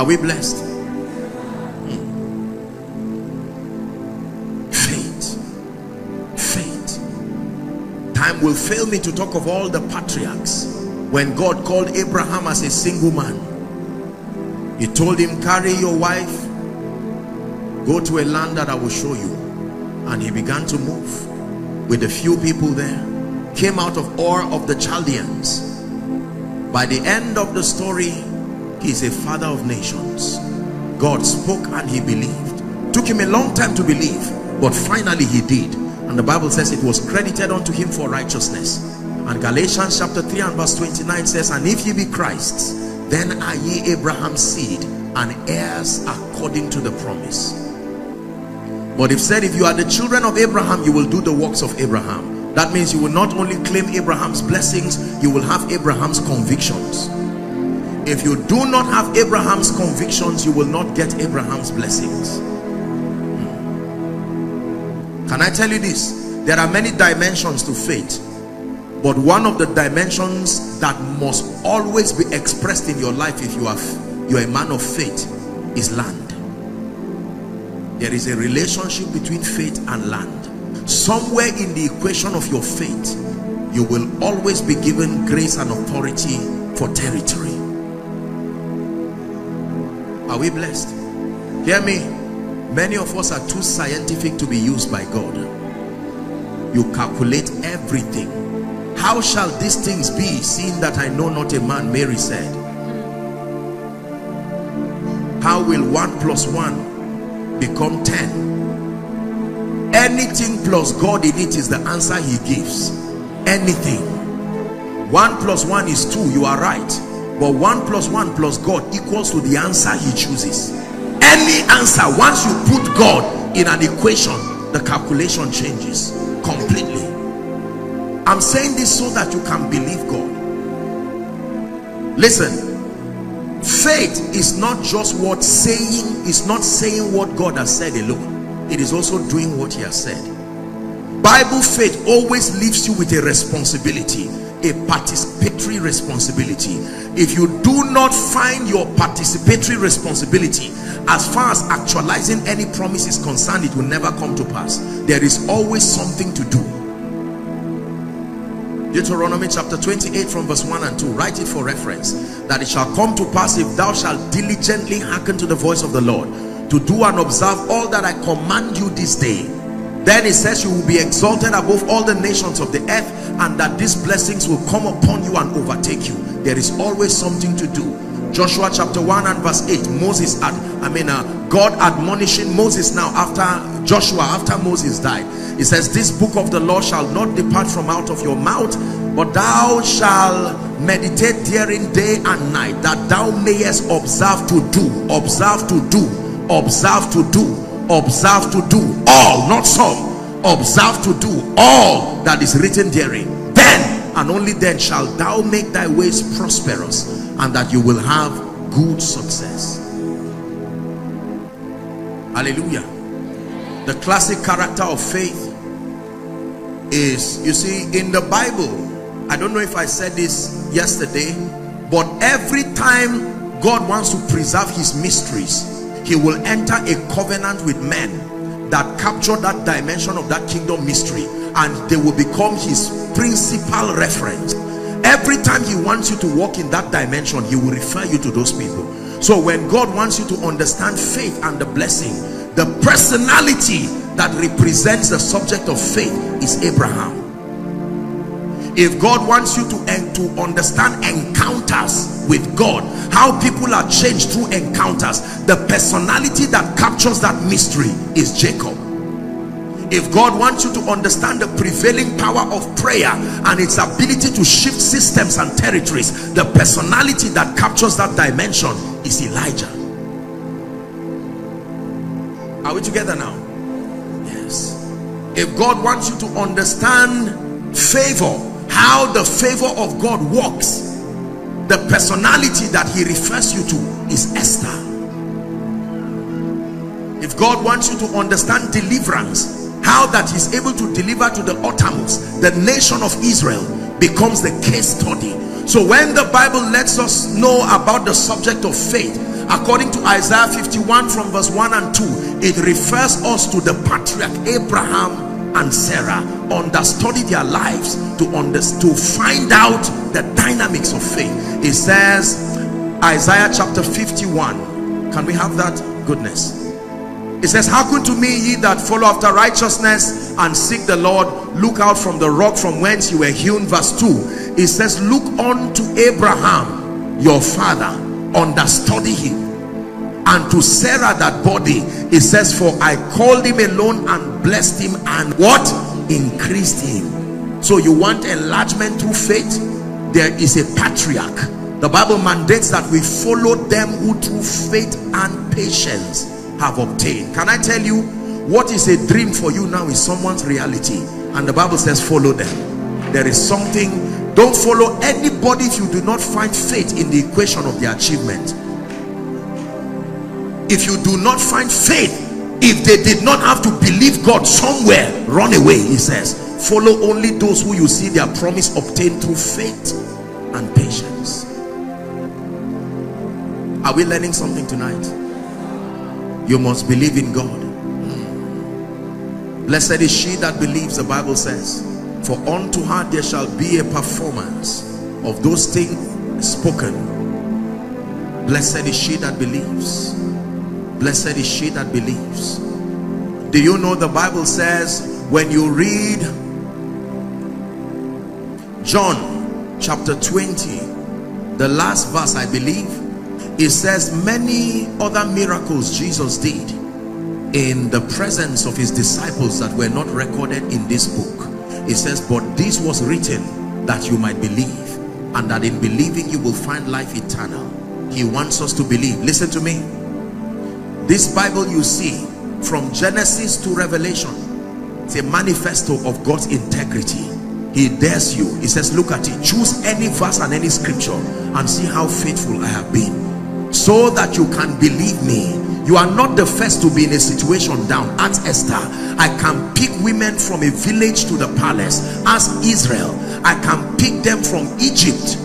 S2: Are we blessed? Hmm. Faith. Faith. Time will fail me to talk of all the patriarchs. When God called Abraham as a single man, he told him, carry your wife, go to a land that I will show you. And he began to move with a few people there. Came out of Ur of the Chaldeans. By the end of the story, he is a father of nations. God spoke and he believed. Took him a long time to believe but finally he did. And the Bible says it was credited unto him for righteousness. And Galatians chapter 3 and verse 29 says and if ye be Christ's then are ye Abraham's seed and heirs according to the promise. But if said if you are the children of Abraham you will do the works of Abraham. That means you will not only claim Abraham's blessings you will have Abraham's convictions if you do not have Abraham's convictions you will not get Abraham's blessings. Hmm. can I tell you this? There are many dimensions to faith but one of the dimensions that must always be expressed in your life if you are you're a man of faith is land. There is a relationship between faith and land. Somewhere in the equation of your faith you will always be given grace and authority for territory are we blessed? Hear me. Many of us are too scientific to be used by God. You calculate everything. How shall these things be, seeing that I know not a man? Mary said. How will one plus one become ten? Anything plus God in it is the answer he gives. Anything. One plus one is two. You are right but one plus one plus God equals to the answer he chooses. Any answer once you put God in an equation the calculation changes completely. I'm saying this so that you can believe God. Listen faith is not just what saying is not saying what God has said alone. It is also doing what he has said Bible faith always leaves you with a responsibility a participatory responsibility. If you do not find your participatory responsibility as far as actualizing any promise is concerned it will never come to pass. There is always something to do. Deuteronomy chapter 28 from verse 1 and 2 write it for reference. That it shall come to pass if thou shalt diligently hearken to the voice of the Lord to do and observe all that I command you this day then it says you will be exalted above all the nations of the earth and that these blessings will come upon you and overtake you. There is always something to do. Joshua chapter 1 and verse 8 Moses ad, I mean uh, God admonishing Moses now after Joshua after Moses died. He says this book of the law shall not depart from out of your mouth but thou shalt meditate therein day and night that thou mayest observe to do observe to do observe to do observe to do all not some observe to do all that is written therein. Then and only then shall thou make thy ways prosperous and that you will have good success. Hallelujah. The classic character of faith is you see in the bible i don't know if i said this yesterday but every time god wants to preserve his mysteries he will enter a covenant with men that capture that dimension of that kingdom mystery and they will become his principal reference. Every time he wants you to walk in that dimension he will refer you to those people. So when god wants you to understand faith and the blessing the personality that represents the subject of faith is abraham if god wants you to to understand encounters with god how people are changed through encounters the personality that captures that mystery is jacob. If God wants you to understand the prevailing power of prayer and its ability to shift systems and territories the personality that captures that dimension is Elijah. Are we together now? Yes. If God wants you to understand favor how the favor of God works the personality that he refers you to is Esther. If God wants you to understand deliverance how that he's able to deliver to the uttermost the nation of Israel becomes the case study. So when the Bible lets us know about the subject of faith according to Isaiah 51 from verse 1 and 2 it refers us to the patriarch Abraham and Sarah understudy their lives to understand to find out the dynamics of faith. It says Isaiah chapter 51 can we have that? Goodness. It says hearken to me ye that follow after righteousness and seek the lord. Look out from the rock from whence you were hewn. Verse 2 it says look on to abraham your father. Understudy him and to sarah that body it says for i called him alone and blessed him and what? Increased him. So you want enlargement through faith? There is a patriarch. The bible mandates that we follow them who through faith and patience have obtained. Can i tell you what is a dream for you now is someone's reality. And the bible says follow them. There is something don't follow anybody if you do not find faith in the equation of the achievement if you do not find faith if they did not have to believe god somewhere run away he says. Follow only those who you see their promise obtained through faith and patience. Are we learning something tonight? You must believe in God. Hmm. Blessed is she that believes the Bible says. For unto her there shall be a performance of those things spoken. Blessed is she that believes blessed is she that believes. Do you know the Bible says when you read John chapter 20 the last verse I believe it says many other miracles Jesus did in the presence of his disciples that were not recorded in this book. It says but this was written that you might believe and that in believing you will find life eternal. He wants us to believe. Listen to me this bible you see from genesis to revelation it's a manifesto of god's integrity. He dares you. He says look at it. Choose any verse and any scripture and see how faithful i have been so that you can believe me. You are not the first to be in a situation down. Ask esther i can pick women from a village to the palace. Ask israel i can pick them from egypt.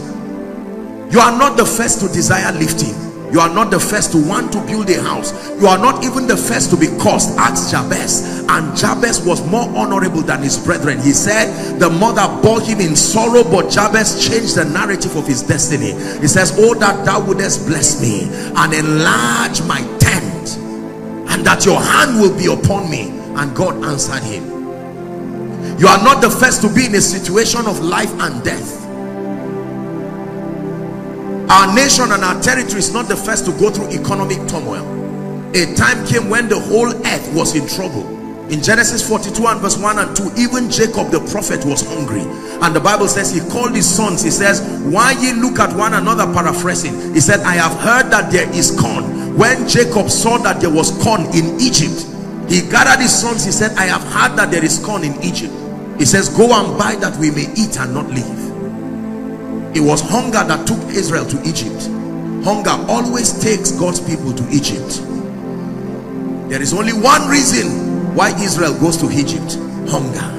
S2: You are not the first to desire lifting you are not the first to want to build a house. You are not even the first to be cursed ask jabez. And jabez was more honorable than his brethren. He said the mother bore him in sorrow but jabez changed the narrative of his destiny. He says oh that thou wouldest bless me and enlarge my tent and that your hand will be upon me. And god answered him you are not the first to be in a situation of life and death our nation and our territory is not the first to go through economic turmoil. A time came when the whole earth was in trouble. In Genesis 42 and verse 1 and 2 even Jacob the prophet was hungry. And the Bible says he called his sons. He says why ye look at one another paraphrasing? He said I have heard that there is corn. When Jacob saw that there was corn in Egypt he gathered his sons. He said I have heard that there is corn in Egypt. He says go and buy that we may eat and not live it was hunger that took Israel to Egypt. Hunger always takes God's people to Egypt. There is only one reason why Israel goes to Egypt hunger.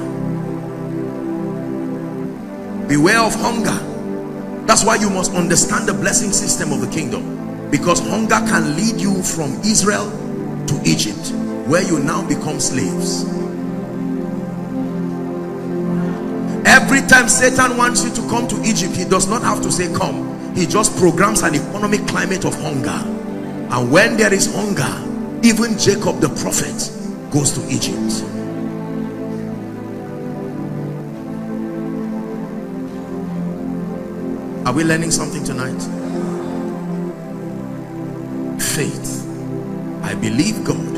S2: Beware of hunger. That's why you must understand the blessing system of the kingdom. Because hunger can lead you from Israel to Egypt where you now become slaves every time Satan wants you to come to Egypt he does not have to say come. He just programs an economic climate of hunger. And when there is hunger even Jacob the prophet goes to Egypt. Are we learning something tonight? Faith. I believe God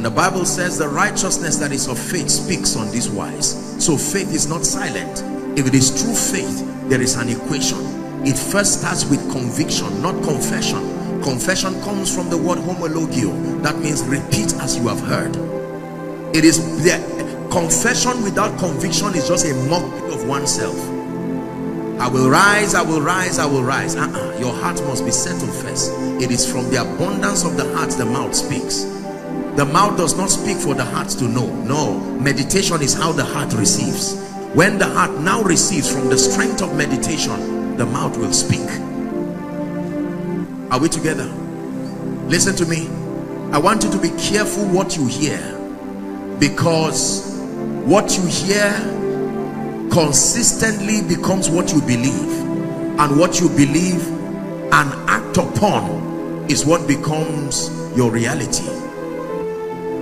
S2: and the Bible says the righteousness that is of faith speaks on this wise. So faith is not silent. If it is true faith, there is an equation. It first starts with conviction, not confession. Confession comes from the word homologeo. That means repeat as you have heard. It is the confession without conviction is just a mockery of oneself. I will rise, I will rise, I will rise. Uh -uh. Your heart must be settled first. It is from the abundance of the heart the mouth speaks the mouth does not speak for the heart to know. No meditation is how the heart receives. When the heart now receives from the strength of meditation the mouth will speak. Are we together? Listen to me. I want you to be careful what you hear because what you hear consistently becomes what you believe and what you believe and act upon is what becomes your reality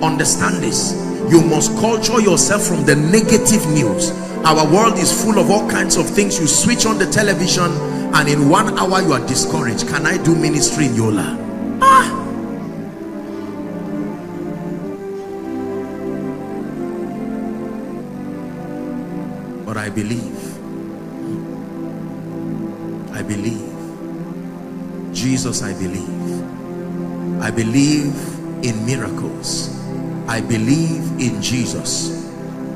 S2: understand this. You must culture yourself from the negative news. Our world is full of all kinds of things. You switch on the television and in one hour you are discouraged. Can i do ministry in yola? Ah! But i believe. I believe. Jesus i believe. I believe in miracles I believe in Jesus.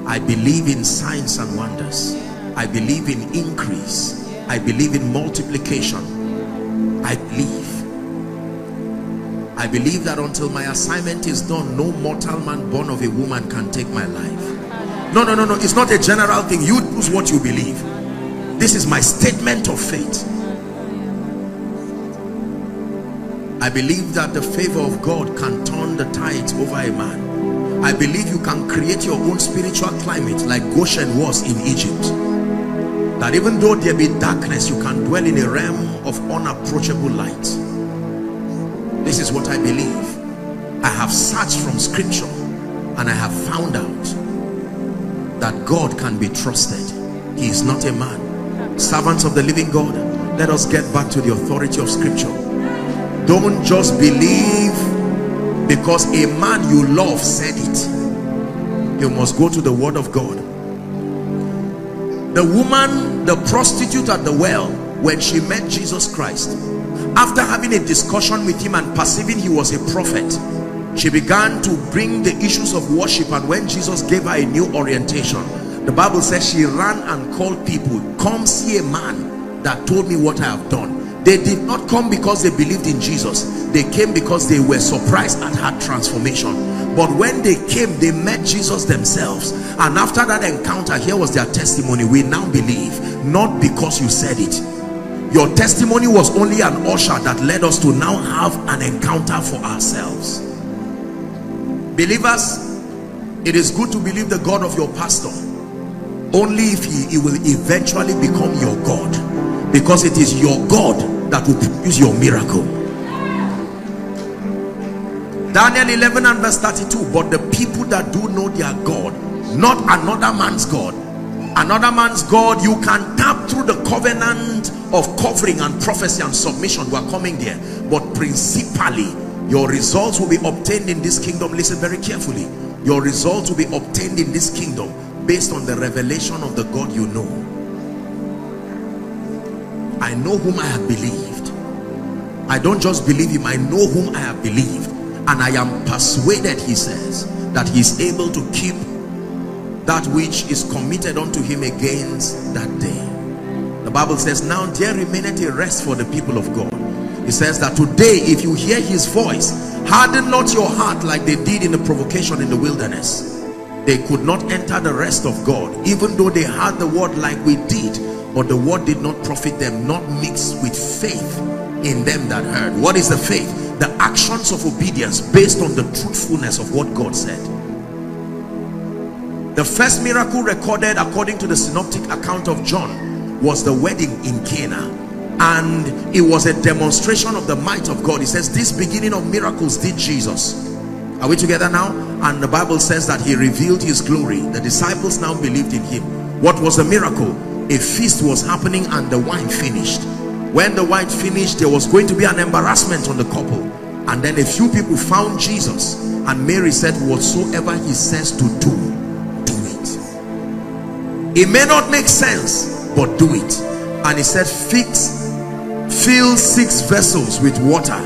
S2: I believe in signs and wonders. I believe in increase. I believe in multiplication. I believe. I believe that until my assignment is done, no mortal man born of a woman can take my life. No, no, no, no. It's not a general thing. You choose what you believe. This is my statement of faith. I believe that the favor of God can turn the tides over a man. I believe you can create your own spiritual climate like Goshen was in Egypt. That even though there be darkness, you can dwell in a realm of unapproachable light. This is what I believe. I have searched from scripture and I have found out that God can be trusted. He is not a man. Servants of the living God, let us get back to the authority of scripture. Don't just believe because a man you love said it. You must go to the word of God. The woman the prostitute at the well when she met Jesus Christ after having a discussion with him and perceiving he was a prophet she began to bring the issues of worship. And when Jesus gave her a new orientation the Bible says she ran and called people come see a man that told me what I have done they did not come because they believed in Jesus. They came because they were surprised at her transformation. But when they came they met Jesus themselves. And after that encounter here was their testimony. We now believe. Not because you said it. Your testimony was only an usher that led us to now have an encounter for ourselves. Believers it is good to believe the God of your pastor. Only if he, he will eventually become your God. Because it is your God that will produce your miracle Daniel 11 and verse 32 but the people that do know their God not another man's God another man's God, you can tap through the covenant of covering and prophecy and submission. We are coming there. But principally, your results will be obtained in this kingdom. Listen very carefully. Your results will be obtained in this kingdom based on the revelation of the God you know. I know whom I have believed. I don't just believe him, I know whom I have believed. And I am persuaded, he says, that he is able to keep that which is committed unto him against that day. The Bible says, now there remaineth a rest for the people of God. It says that today, if you hear his voice, harden not your heart like they did in the provocation in the wilderness. They could not enter the rest of God, even though they had the word like we did, but the word did not profit them, not mixed with faith in them that heard. What is the faith? The actions of obedience based on the truthfulness of what God said. The first miracle recorded according to the synoptic account of John was the wedding in Cana and it was a demonstration of the might of God. He says this beginning of miracles did Jesus. Are we together now? And the Bible says that he revealed his glory. The disciples now believed in him. What was the miracle? A feast was happening and the wine finished. When the wine finished, there was going to be an embarrassment on the couple. And then a few people found Jesus. And Mary said, whatsoever he says to do, do it. It may not make sense, but do it. And he said, fix fill six vessels with water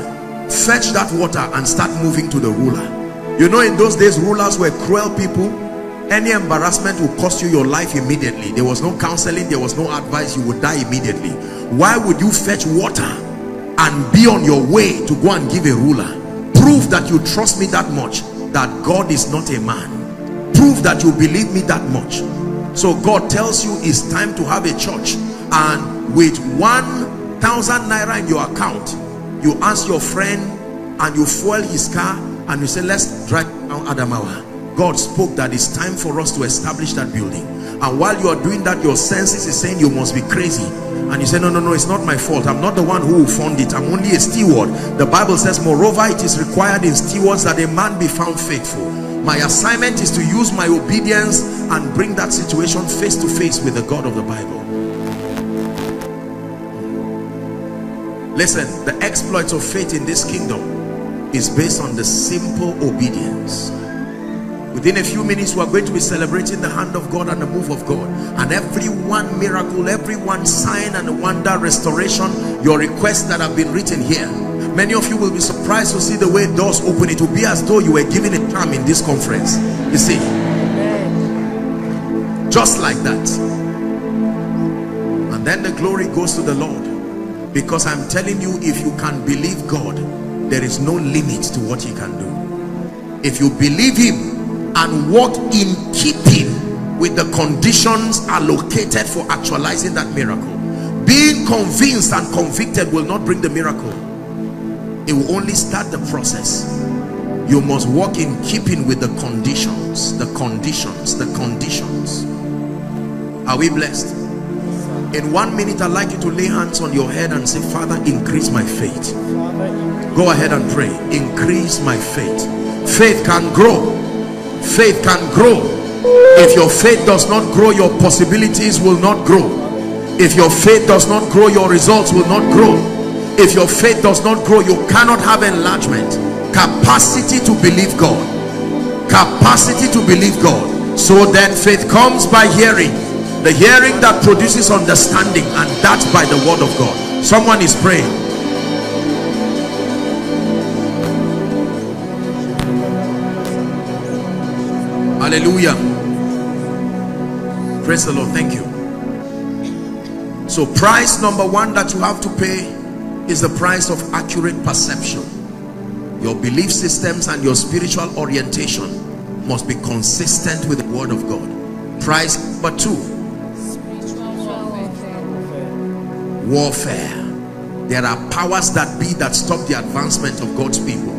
S2: fetch that water and start moving to the ruler you know in those days rulers were cruel people. Any embarrassment will cost you your life immediately. There was no counseling there was no advice. You would die immediately. Why would you fetch water and be on your way to go and give a ruler? Prove that you trust me that much that God is not a man. Prove that you believe me that much. So God tells you it's time to have a church. And with one thousand naira in your account you ask your friend and you fuel his car and you say let's drive down Adamawa God spoke that it's time for us to establish that building. And while you are doing that your senses is saying you must be crazy. And you say no no no it's not my fault. I'm not the one who will fund it. I'm only a steward. The Bible says moreover it is required in stewards that a man be found faithful. My assignment is to use my obedience and bring that situation face to face with the God of the Bible. Listen the exploits of faith in this kingdom is based on the simple obedience. Within a few minutes we are going to be celebrating the hand of God and the move of God. And every one miracle every one sign and wonder restoration your requests that have been written here many of you will be surprised to see the way doors open. It will be as though you were given a charm in this conference. You see? Just like that. And then the glory goes to the Lord. Because I'm telling you if you can believe God there is no limit to what he can do. If you believe him and walk in keeping with the conditions allocated for actualizing that miracle being convinced and convicted will not bring the miracle. It will only start the process. You must walk in keeping with the conditions the conditions the conditions. Are we blessed in one minute i'd like you to lay hands on your head and say father increase my faith. Go ahead and pray. Increase my faith. Faith can grow. Faith can grow. If your faith does not grow your possibilities will not grow. If your faith does not grow your results will not grow. If your faith does not grow you cannot have enlargement. Capacity to believe god. Capacity to believe god. So then faith comes by hearing the hearing that produces understanding and that's by the word of God. Someone is praying. Hallelujah. Praise the Lord. Thank you. So price number one that you have to pay is the price of accurate perception. Your belief systems and your spiritual orientation must be consistent with the word of God. Price number two warfare. There are powers that be that stop the advancement of God's people.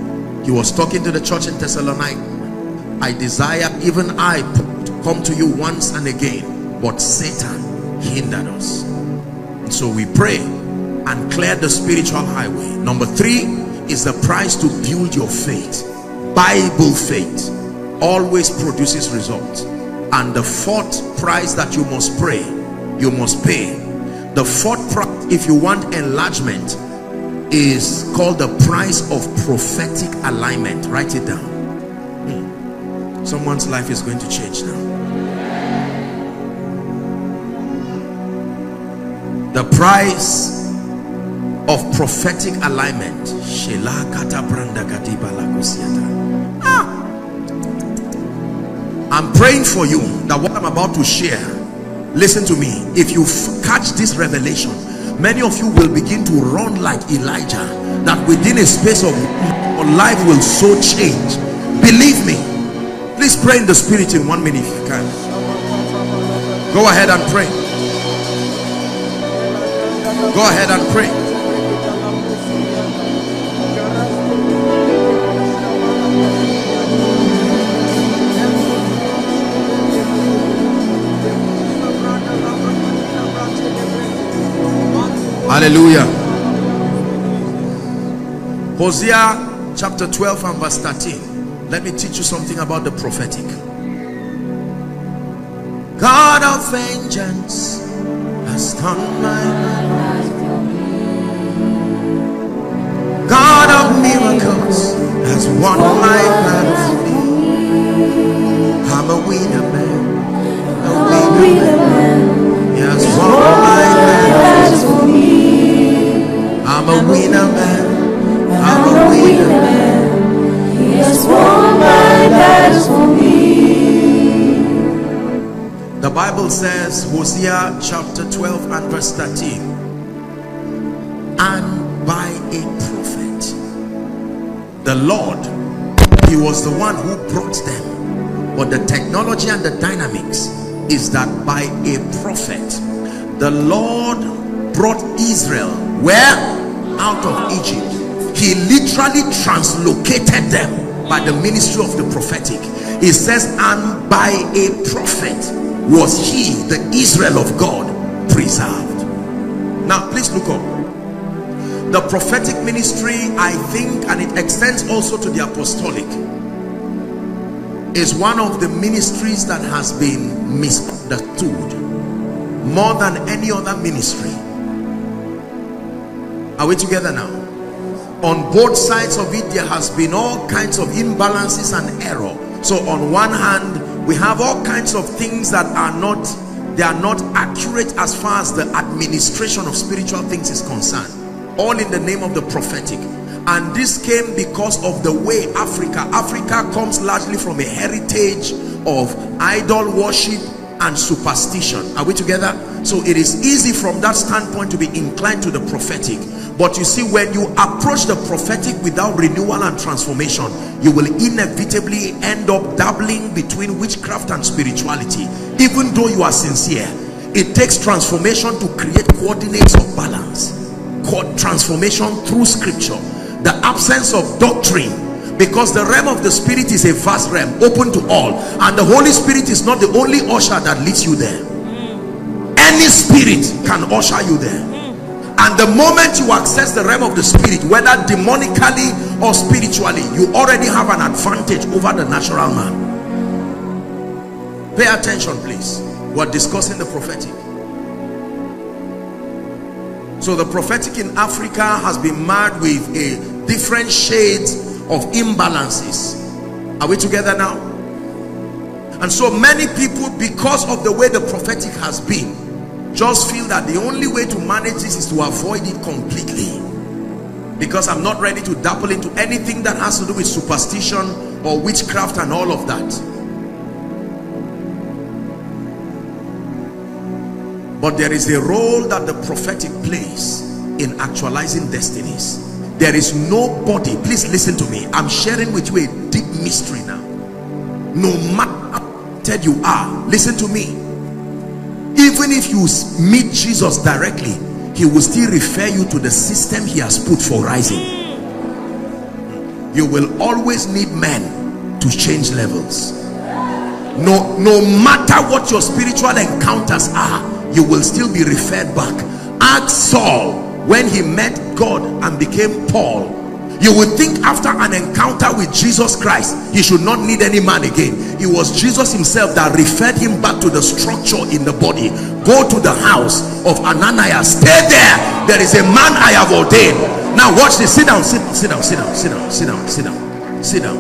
S2: He was talking to the church in Thessalonica. I desire even I to come to you once and again but Satan hindered us. And so we pray and clear the spiritual highway. Number three is the price to build your faith. Bible faith always produces results. And the fourth price that you must pray you must pay the fourth price if you want enlargement is called the price of prophetic alignment. Write it down. Hmm. someone's life is going to change now. The price of prophetic alignment. Ah. I'm praying for you that what I'm about to share listen to me. If you catch this revelation many of you will begin to run like Elijah that within a space of your life will so change. Believe me. Please pray in the spirit in one minute if you can. Go ahead and pray. Go ahead and pray Hallelujah. Hosea chapter 12 and verse 13. Let me teach you something about the prophetic. God of vengeance has done my life. God of miracles has won my battle I'm a winner man. A winner man. He has won I'm a winner man. I'm a winner man.
S3: He has won my battles for me.
S2: The Bible says, Hosea chapter 12 and verse 13. And by a prophet, the Lord, he was the one who brought them. But the technology and the dynamics is that by a prophet, the Lord brought Israel where? Out of Egypt he literally translocated them by the ministry of the prophetic. He says and by a prophet was he the Israel of God preserved. Now please look up. The prophetic ministry I think and it extends also to the apostolic is one of the ministries that has been misunderstood more than any other ministry are we together now? On both sides of it, there has been all kinds of imbalances and error. So on one hand, we have all kinds of things that are not, they are not accurate as far as the administration of spiritual things is concerned. All in the name of the prophetic. And this came because of the way Africa, Africa comes largely from a heritage of idol worship and superstition. Are we together? So it is easy from that standpoint to be inclined to the prophetic but you see, when you approach the prophetic without renewal and transformation, you will inevitably end up dabbling between witchcraft and spirituality. Even though you are sincere, it takes transformation to create coordinates of balance. Transformation through scripture. The absence of doctrine because the realm of the spirit is a vast realm open to all and the Holy Spirit is not the only usher that leads you there mm. any spirit can usher you there and the moment you access the realm of the spirit whether demonically or spiritually you already have an advantage over the natural man. Pay attention please. We're discussing the prophetic. So the prophetic in Africa has been marred with a different shades of imbalances. Are we together now? And so many people because of the way the prophetic has been just feel that the only way to manage this is to avoid it completely. Because I'm not ready to dabble into anything that has to do with superstition or witchcraft and all of that. But there is a role that the prophetic plays in actualizing destinies. There is nobody please listen to me. I'm sharing with you a deep mystery now. No matter how you are listen to me even if you meet Jesus directly he will still refer you to the system he has put for rising. You will always need men to change levels. No no matter what your spiritual encounters are you will still be referred back. Ask Saul when he met God and became Paul. You would think after an encounter with Jesus Christ he should not need any man again it was Jesus himself that referred him back to the structure in the body. Go to the house of Ananias. Stay there. There is a man I have ordained. Now watch this. Sit down. Sit, sit down. Sit down. Sit down. Sit down. Sit down. Sit down.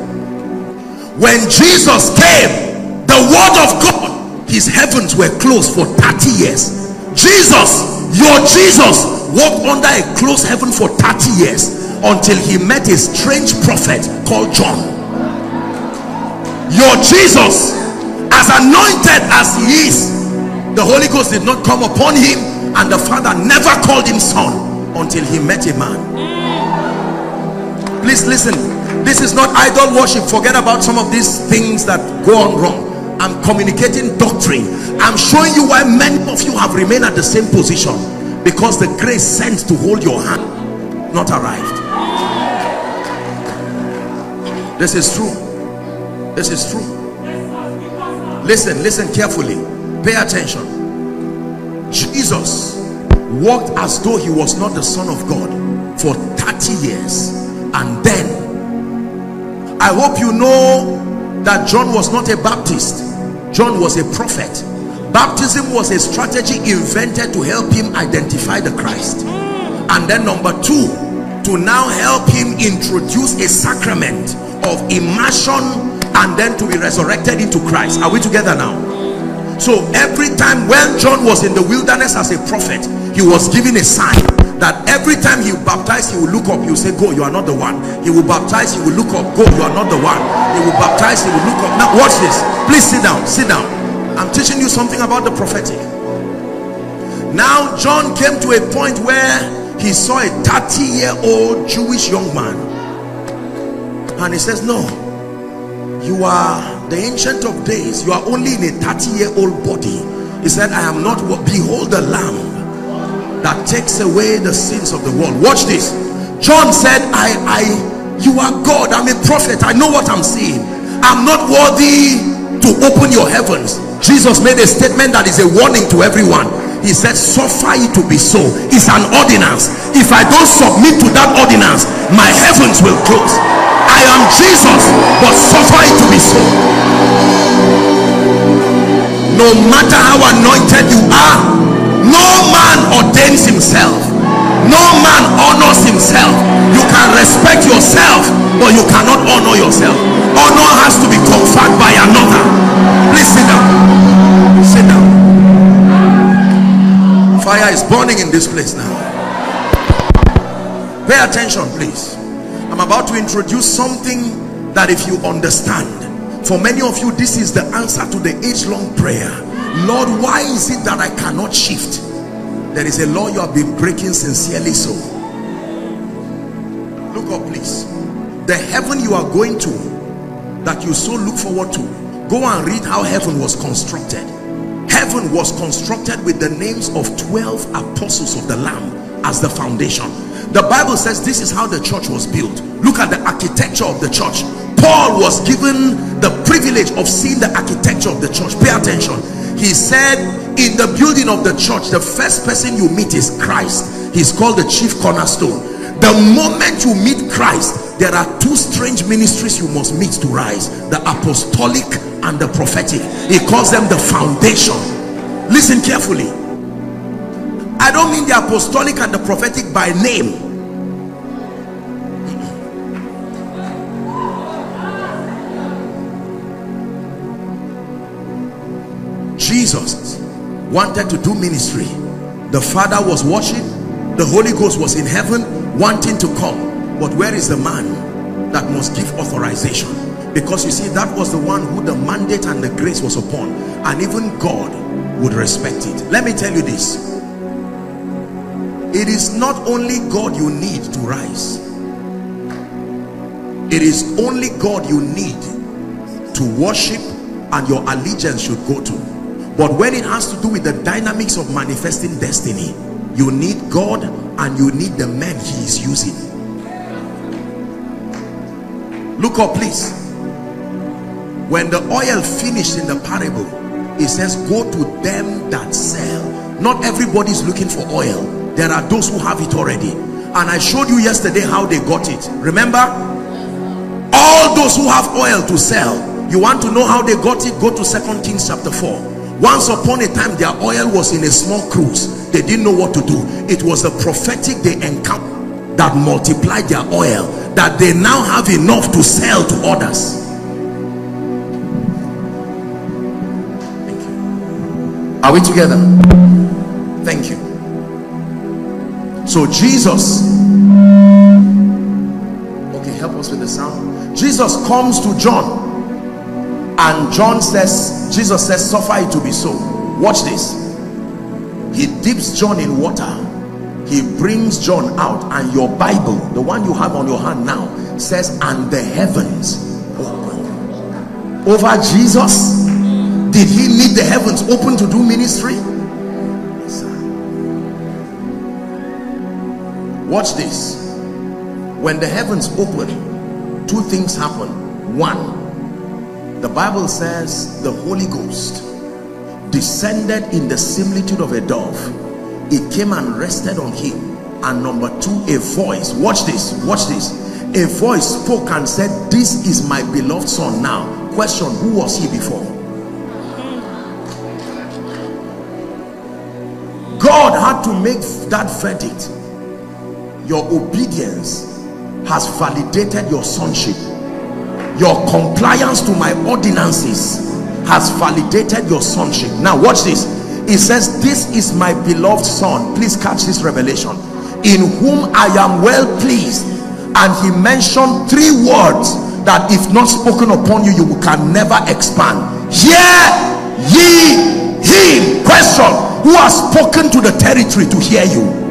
S2: When Jesus came the word of God his heavens were closed for 30 years. Jesus your Jesus walked under a closed heaven for 30 years until he met a strange prophet called John your Jesus as anointed as he is the Holy Ghost did not come upon him and the father never called him son until he met a man. Please listen. This is not idol worship. Forget about some of these things that go on wrong. I'm communicating doctrine. I'm showing you why many of you have remained at the same position. Because the grace sent to hold your hand not arrived. This is true this is true. Listen listen carefully. Pay attention. Jesus walked as though he was not the son of god for 30 years and then i hope you know that john was not a baptist. John was a prophet. Baptism was a strategy invented to help him identify the christ. And then number two to now help him introduce a sacrament of immersion and then to be resurrected into Christ. Are we together now? So every time when John was in the wilderness as a prophet he was given a sign that every time he baptized he will look up. He will say go you are not the one. He will baptize he will look up. Go you are not the one. He will baptize he will look up. Now watch this. Please sit down sit down. I'm teaching you something about the prophetic. Now John came to a point where he saw a 30 year old Jewish young man and he says no. You are the ancient of days. You are only in a 30 year old body. He said i am not behold the lamb that takes away the sins of the world. Watch this. John said i i you are god. I'm a prophet. I know what i'm seeing. I'm not worthy to open your heavens. Jesus made a statement that is a warning to everyone. He said suffer it to be so. It's an ordinance. If i don't submit to that ordinance my heavens will close I am Jesus, but suffer it to be so. No matter how anointed you are, no man ordains himself. No man honors himself. You can respect yourself, but you cannot honor yourself. Honor has to be conferred by another. Please sit down. Sit down. Fire is burning in this place now. Pay attention, please. About to introduce something that if you understand for many of you this is the answer to the age-long prayer. Lord why is it that I cannot shift? There is a law you have been breaking sincerely so. Look up please. The heaven you are going to that you so look forward to go and read how heaven was constructed. Heaven was constructed with the names of 12 apostles of the lamb as the foundation the bible says this is how the church was built. Look at the architecture of the church. Paul was given the privilege of seeing the architecture of the church. Pay attention. He said in the building of the church the first person you meet is christ. He's called the chief cornerstone. The moment you meet christ there are two strange ministries you must meet to rise the apostolic and the prophetic. He calls them the foundation. Listen carefully I don't mean the apostolic and the prophetic by name. Jesus wanted to do ministry. The Father was watching. The Holy Ghost was in heaven wanting to come. But where is the man that must give authorization? Because you see, that was the one who the mandate and the grace was upon. And even God would respect it. Let me tell you this it is not only God you need to rise. It is only God you need to worship and your allegiance should go to. But when it has to do with the dynamics of manifesting destiny you need God and you need the men he is using. Look up please. When the oil finished in the parable it says go to them that sell. Not everybody is looking for oil there are those who have it already and I showed you yesterday how they got it remember all those who have oil to sell You want to know how they got it? Go to Second Kings chapter 4. Once upon a time, their oil was in a small cruse They didn't know what to do. It was the prophetic they encountered that multiplied their oil, that they now have enough to sell to others. Are we together? Thank you. So Jesus, okay, help us with the sound. Jesus comes to John and John says Jesus says suffer it to be so. Watch this. He dips John in water. He brings John out and your Bible the one you have on your hand now says and the heavens opened. Over Jesus did he need the heavens open to do ministry watch this. When the heavens open two things happen. One the Bible says the Holy Ghost descended in the similitude of a dove. It came and rested on him. And number two a voice. Watch this watch this. A voice spoke and said this is my beloved son now. Question who was he before? God had to make that verdict your obedience has validated your sonship. Your compliance to my ordinances has validated your sonship. Now watch this. It says this is my beloved son. Please catch this revelation. In whom i am well pleased. And he mentioned three words that if not spoken upon you you can never expand. Hear ye him. Question. Who has spoken to the territory to hear you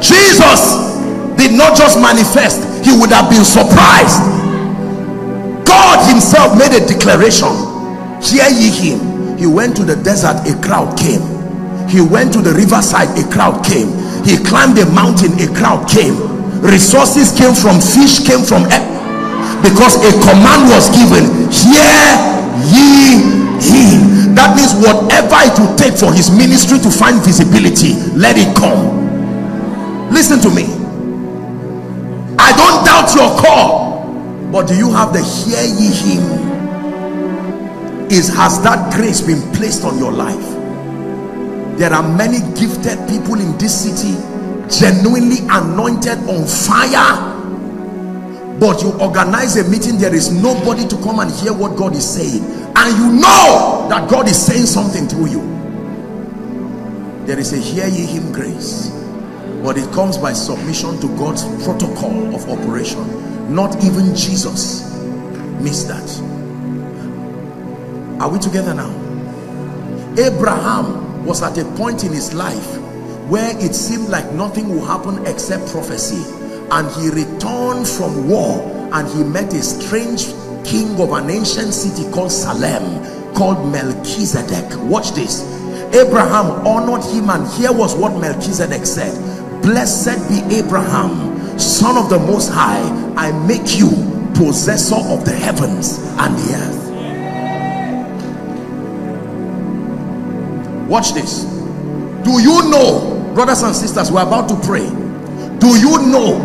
S2: jesus did not just manifest he would have been surprised. God himself made a declaration. Hear ye him. He went to the desert a crowd came. He went to the riverside a crowd came. He climbed a mountain a crowd came. Resources came from fish came from because a command was given hear ye him. That means whatever it will take for his ministry to find visibility let it come listen to me. I don't doubt your call but do you have the hear ye him? Is has that grace been placed on your life? There are many gifted people in this city genuinely anointed on fire but you organize a meeting there is nobody to come and hear what God is saying. And you know that God is saying something through you. There is a hear ye him grace but it comes by submission to God's protocol of operation. Not even Jesus missed that. Are we together now? Abraham was at a point in his life where it seemed like nothing will happen except prophecy. And he returned from war and he met a strange king of an ancient city called Salem called Melchizedek. Watch this. Abraham honored him and here was what Melchizedek said blessed be Abraham son of the most high i make you possessor of the heavens and the earth. Watch this. Do you know brothers and sisters we're about to pray. Do you know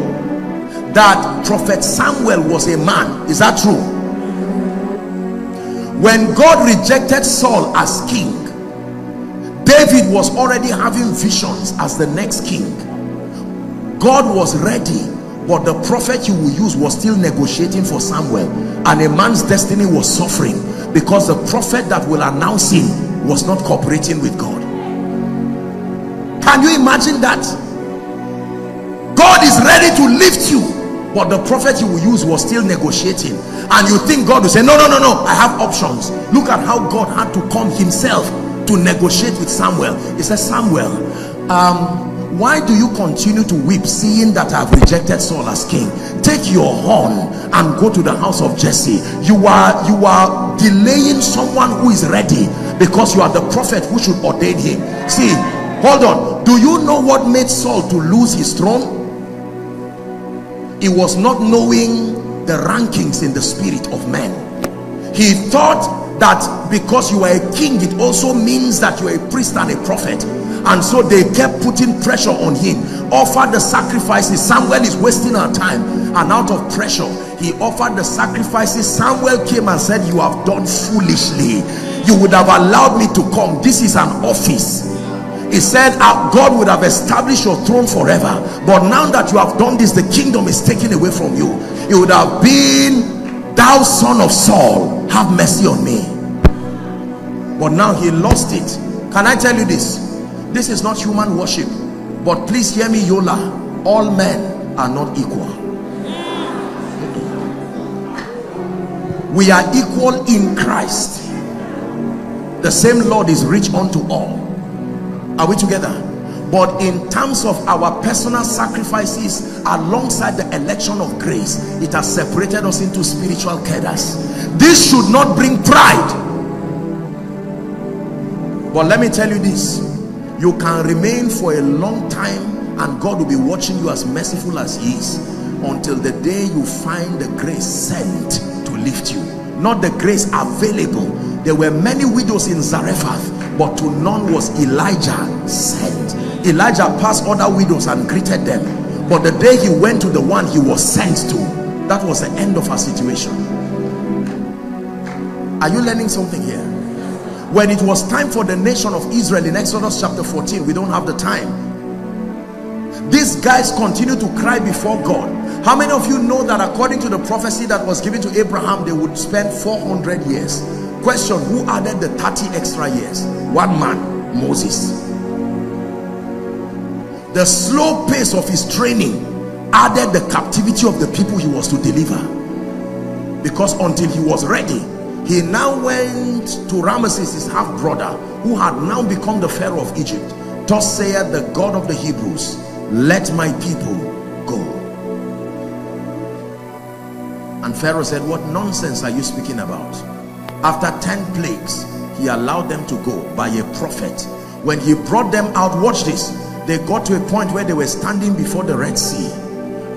S2: that prophet samuel was a man? Is that true? When god rejected saul as king david was already having visions as the next king God was ready but the prophet he will use was still negotiating for Samuel and a man's destiny was suffering because the prophet that will announce him was not cooperating with God. Can you imagine that? God is ready to lift you but the prophet you will use was still negotiating and you think God will say no no no no I have options. Look at how God had to come himself to negotiate with Samuel. He says Samuel um, why do you continue to weep seeing that I've rejected Saul as king? Take your horn and go to the house of Jesse. You are you are delaying someone who is ready because you are the prophet who should ordain him. See hold on. Do you know what made Saul to lose his throne? It was not knowing the rankings in the spirit of men. He thought that because you are a king it also means that you are a priest and a prophet. And so they kept putting pressure on him offer the sacrifices. Samuel is wasting our time and out of pressure. He offered the sacrifices. Samuel came and said you have done foolishly. You would have allowed me to come. This is an office. He said uh, God would have established your throne forever. But now that you have done this the kingdom is taken away from you. It would have been thou son of Saul have mercy on me. But now he lost it. Can I tell you this? This is not human worship. But please hear me Yola. All men are not equal. We are equal in Christ. The same Lord is rich unto all. Are we together but in terms of our personal sacrifices alongside the election of grace it has separated us into spiritual cadres this should not bring pride. But let me tell you this. You can remain for a long time and God will be watching you as merciful as he is until the day you find the grace sent to lift you. Not the grace available. There were many widows in Zarephath but to none was Elijah sent Elijah passed other widows and greeted them but the day he went to the one he was sent to that was the end of her situation. Are you learning something here? When it was time for the nation of Israel in Exodus chapter 14 we don't have the time. These guys continue to cry before God. How many of you know that according to the prophecy that was given to Abraham they would spend 400 years? Question who added the 30 extra years? One man Moses the slow pace of his training added the captivity of the people he was to deliver. Because until he was ready he now went to Ramesses his half brother who had now become the Pharaoh of Egypt. Thus saith the God of the Hebrews let my people go. And Pharaoh said what nonsense are you speaking about? After 10 plagues he allowed them to go by a prophet. When he brought them out watch this they got to a point where they were standing before the Red Sea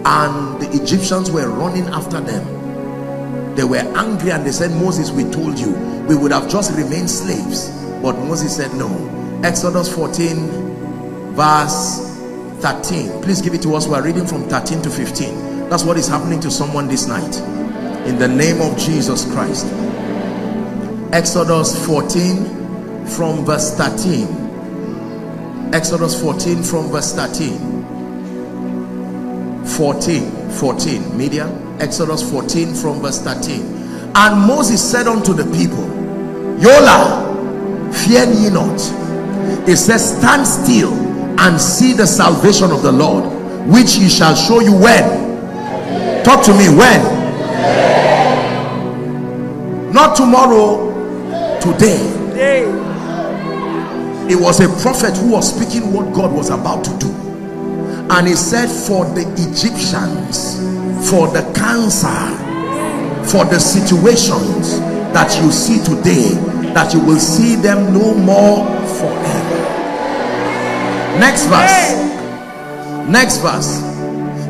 S2: and the Egyptians were running after them. They were angry and they said Moses we told you we would have just remained slaves. But Moses said no. Exodus 14 verse 13 please give it to us. We are reading from 13 to 15 that's what is happening to someone this night. In the name of Jesus Christ. Exodus 14 from verse 13 Exodus 14 from verse 13 14 14 media. Exodus 14 from verse 13 and Moses said unto the people Yola fear ye not. It says stand still and see the salvation of the Lord which he shall show you when. Talk to me when? Not tomorrow today it was a prophet who was speaking what God was about to do. And he said for the Egyptians for the cancer for the situations that you see today that you will see them no more forever. Next verse. Next verse.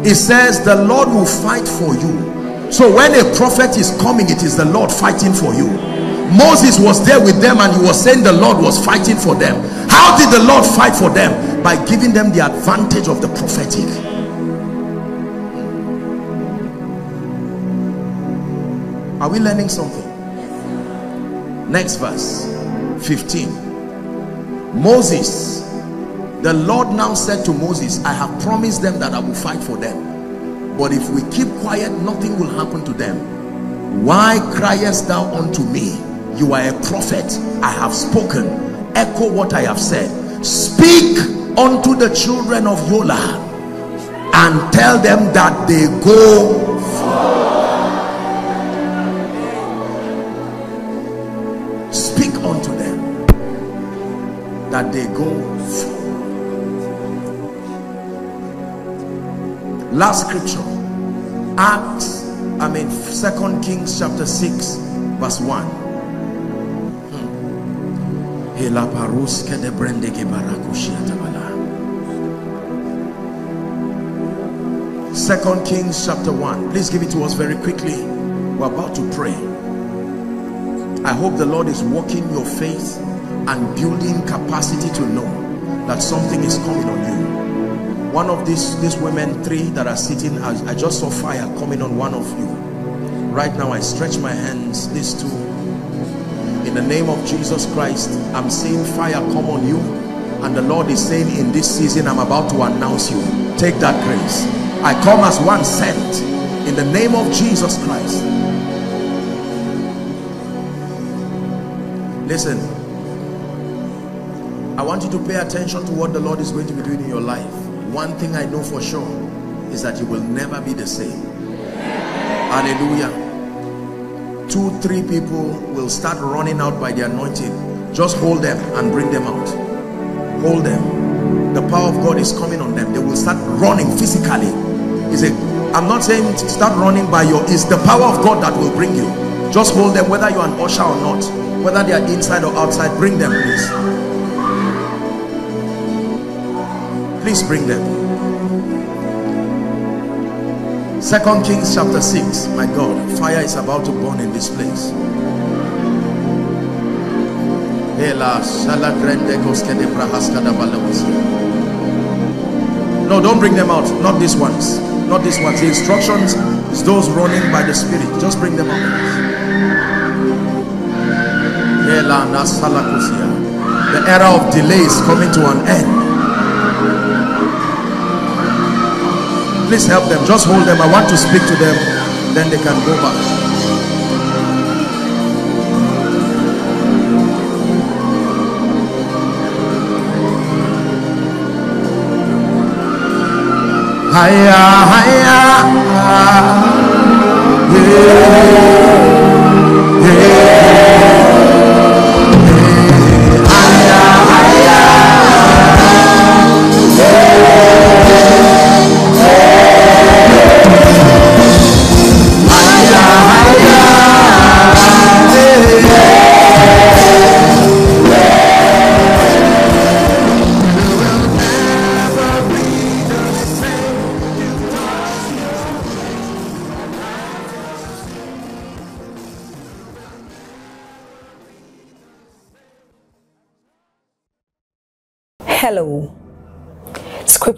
S2: It says the Lord will fight for you. So when a prophet is coming it is the Lord fighting for you Moses was there with them and he was saying the Lord was fighting for them. How did the Lord fight for them? By giving them the advantage of the prophetic. Are we learning something? Next verse 15 Moses the Lord now said to Moses I have promised them that I will fight for them. But if we keep quiet nothing will happen to them. Why criest thou unto me you are a prophet. I have spoken. Echo what i have said. Speak unto the children of yola and tell them that they go speak unto them that they go last scripture. Acts i mean second kings chapter 6 verse 1 Second Kings chapter 1. Please give it to us very quickly. We're about to pray. I hope the Lord is working your faith and building capacity to know that something is coming on you. one of these these women three that are sitting I, I just saw fire coming on one of you right now I stretch my hands these two in the name of Jesus Christ I'm seeing fire come on you. And the Lord is saying in this season I'm about to announce you. Take that grace. I come as one sent. In the name of Jesus Christ. Listen. I want you to pay attention to what the Lord is going to be doing in your life. One thing I know for sure is that you will never be the same. Hallelujah two three people will start running out by the anointing. Just hold them and bring them out. Hold them. The power of God is coming on them. They will start running physically. Is it I'm not saying start running by your it's the power of God that will bring you. Just hold them whether you're an usher or not. Whether they are inside or outside bring them please. Please bring them second kings chapter 6 my god fire is about to burn in this place. No don't bring them out. Not these ones. Not these ones. The instructions is those running by the spirit. Just bring them out. The era of delay is coming to an end please help them. Just hold them. I want to speak to them. Then they can go back. Hiya, hiya, yeah,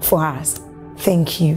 S1: for us. Thank you.